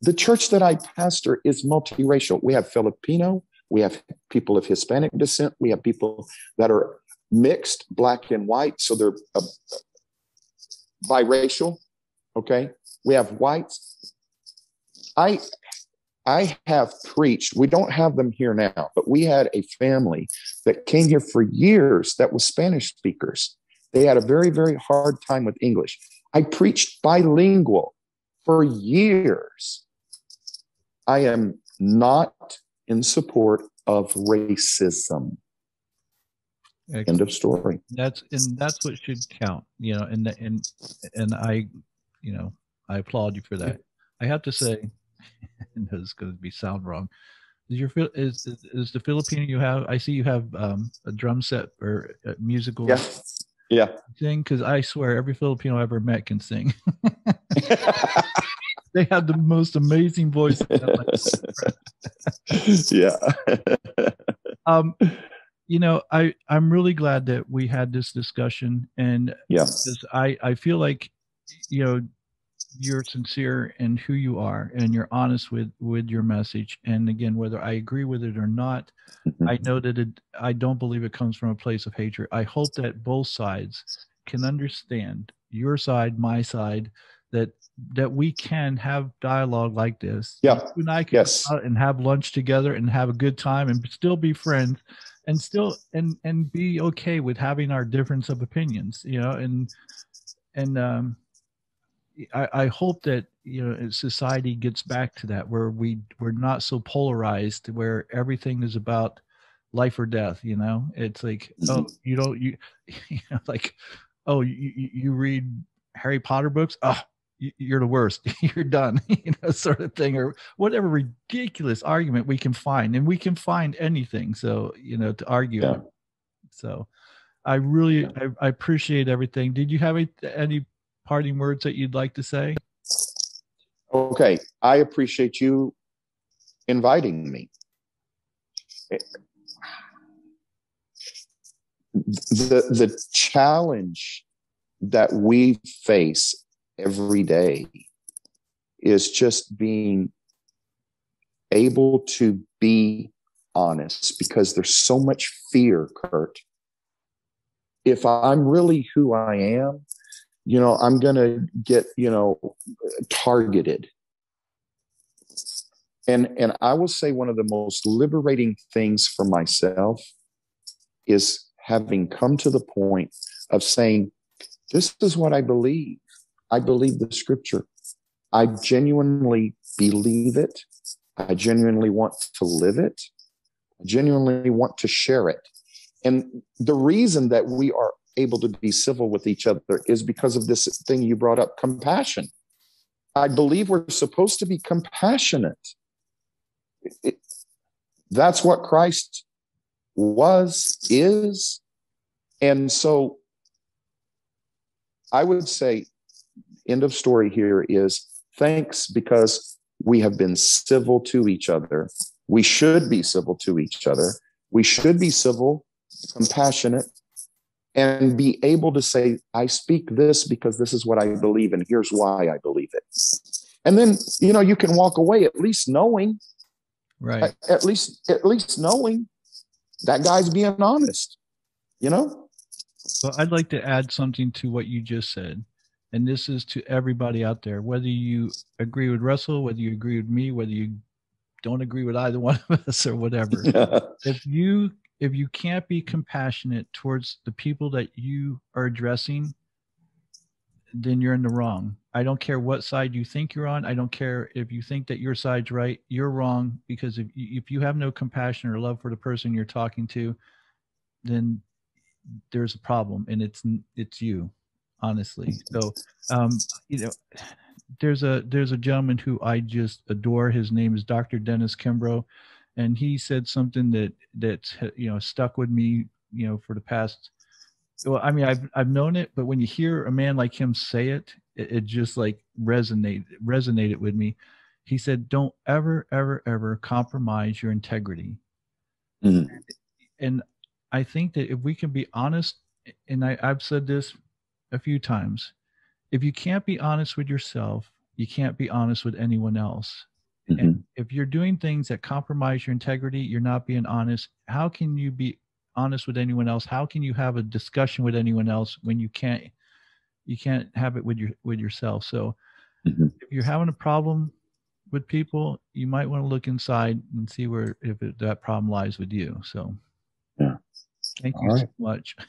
The church that I pastor is multiracial. We have Filipino, we have people of Hispanic descent, we have people that are mixed, black and white, so they're uh, biracial. Okay. We have whites. I I have preached, we don't have them here now, but we had a family that came here for years that was Spanish speakers. They had a very, very hard time with English. I preached bilingual for years. I am not in support of racism. End of story. That's and that's what should count, you know. And and and I you know, I applaud you for that. I have to say, and this is going to be sound wrong. Is your is, is the Filipino you have? I see you have um, a drum set or musical. Yes. Yeah. Sing because I swear every Filipino I ever met can sing. they have the most amazing voice. yeah. um, you know, I I'm really glad that we had this discussion, and yeah, I I feel like, you know, you're sincere in who you are, and you're honest with with your message. And again, whether I agree with it or not, mm-hmm. I know that it. I don't believe it comes from a place of hatred. I hope that both sides can understand your side, my side, that that we can have dialogue like this. Yeah. You and I can yes. out and have lunch together and have a good time and still be friends and still and and be okay with having our difference of opinions, you know, and and um I, I hope that you know society gets back to that where we we're not so polarized where everything is about life or death you know? It's like oh mm-hmm. you don't you, you know, like oh you, you read harry potter books? Oh you're the worst. You're done you know sort of thing or whatever ridiculous argument we can find and we can find anything so you know to argue yeah. so i really I, I, appreciate everything. Did you have any, any parting words that you'd like to say okay i appreciate you inviting me the the challenge that we face every day is just being able to be honest because there's so much fear, Kurt. If I'm really who I am, you know, I'm going to get, you know, targeted. And, and I will say one of the most liberating things for myself is having come to the point of saying, this is what I believe. I believe the scripture. I genuinely believe it. I genuinely want to live it. I genuinely want to share it. And the reason that we are able to be civil with each other is because of this thing you brought up compassion. I believe we're supposed to be compassionate. It, that's what Christ was, is. And so I would say end of story here is thanks because we have been civil to each other. We should be civil to each other. We should be civil, compassionate, and be able to say, I speak this because this is what I believe, and here's why I believe it. And then, you know, you can walk away at least knowing, right? At, least, at least knowing that guy's being honest, you know? Well, I'd like to add something to what you just said and this is to everybody out there, whether you agree with Russell, whether you agree with me, whether you don't agree with either one of us or whatever. if you if you can't be compassionate towards the people that you are addressing, then you're in the wrong. I don't care what side you think you're on. I don't care if you think that your side's right. You're wrong because if if you have no compassion or love for the person you're talking to, then there's a problem and it's it's you honestly. So, um, you know, there's a there's a gentleman who I just adore. His name is Dr. Dennis Kimbro, and he said something that that you know stuck with me. You know, for the past. Well, I mean, I've I've known it, but when you hear a man like him say it, it, it just like resonate resonated with me. He said, "Don't ever, ever, ever compromise your integrity." Mm-hmm. And I think that if we can be honest, and I, I've said this a few times. If you can't be honest with yourself, you can't be honest with anyone else. Mm-hmm. And if you're doing things that compromise your integrity, you're not being honest. How can you be honest with anyone else? How can you have a discussion with anyone else when you can't you can't have it with your with yourself? So mm-hmm. if you're having a problem with people, you might want to look inside and see where if it, that problem lies with you. So yeah. Thank you right. so much.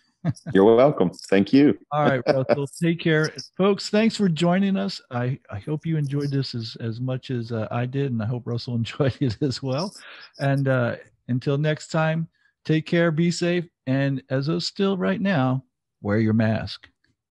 You're welcome. Thank you. All right, Russell. Take care, folks. Thanks for joining us. I, I hope you enjoyed this as as much as uh, I did, and I hope Russell enjoyed it as well. And uh, until next time, take care, be safe, and as of still right now, wear your mask.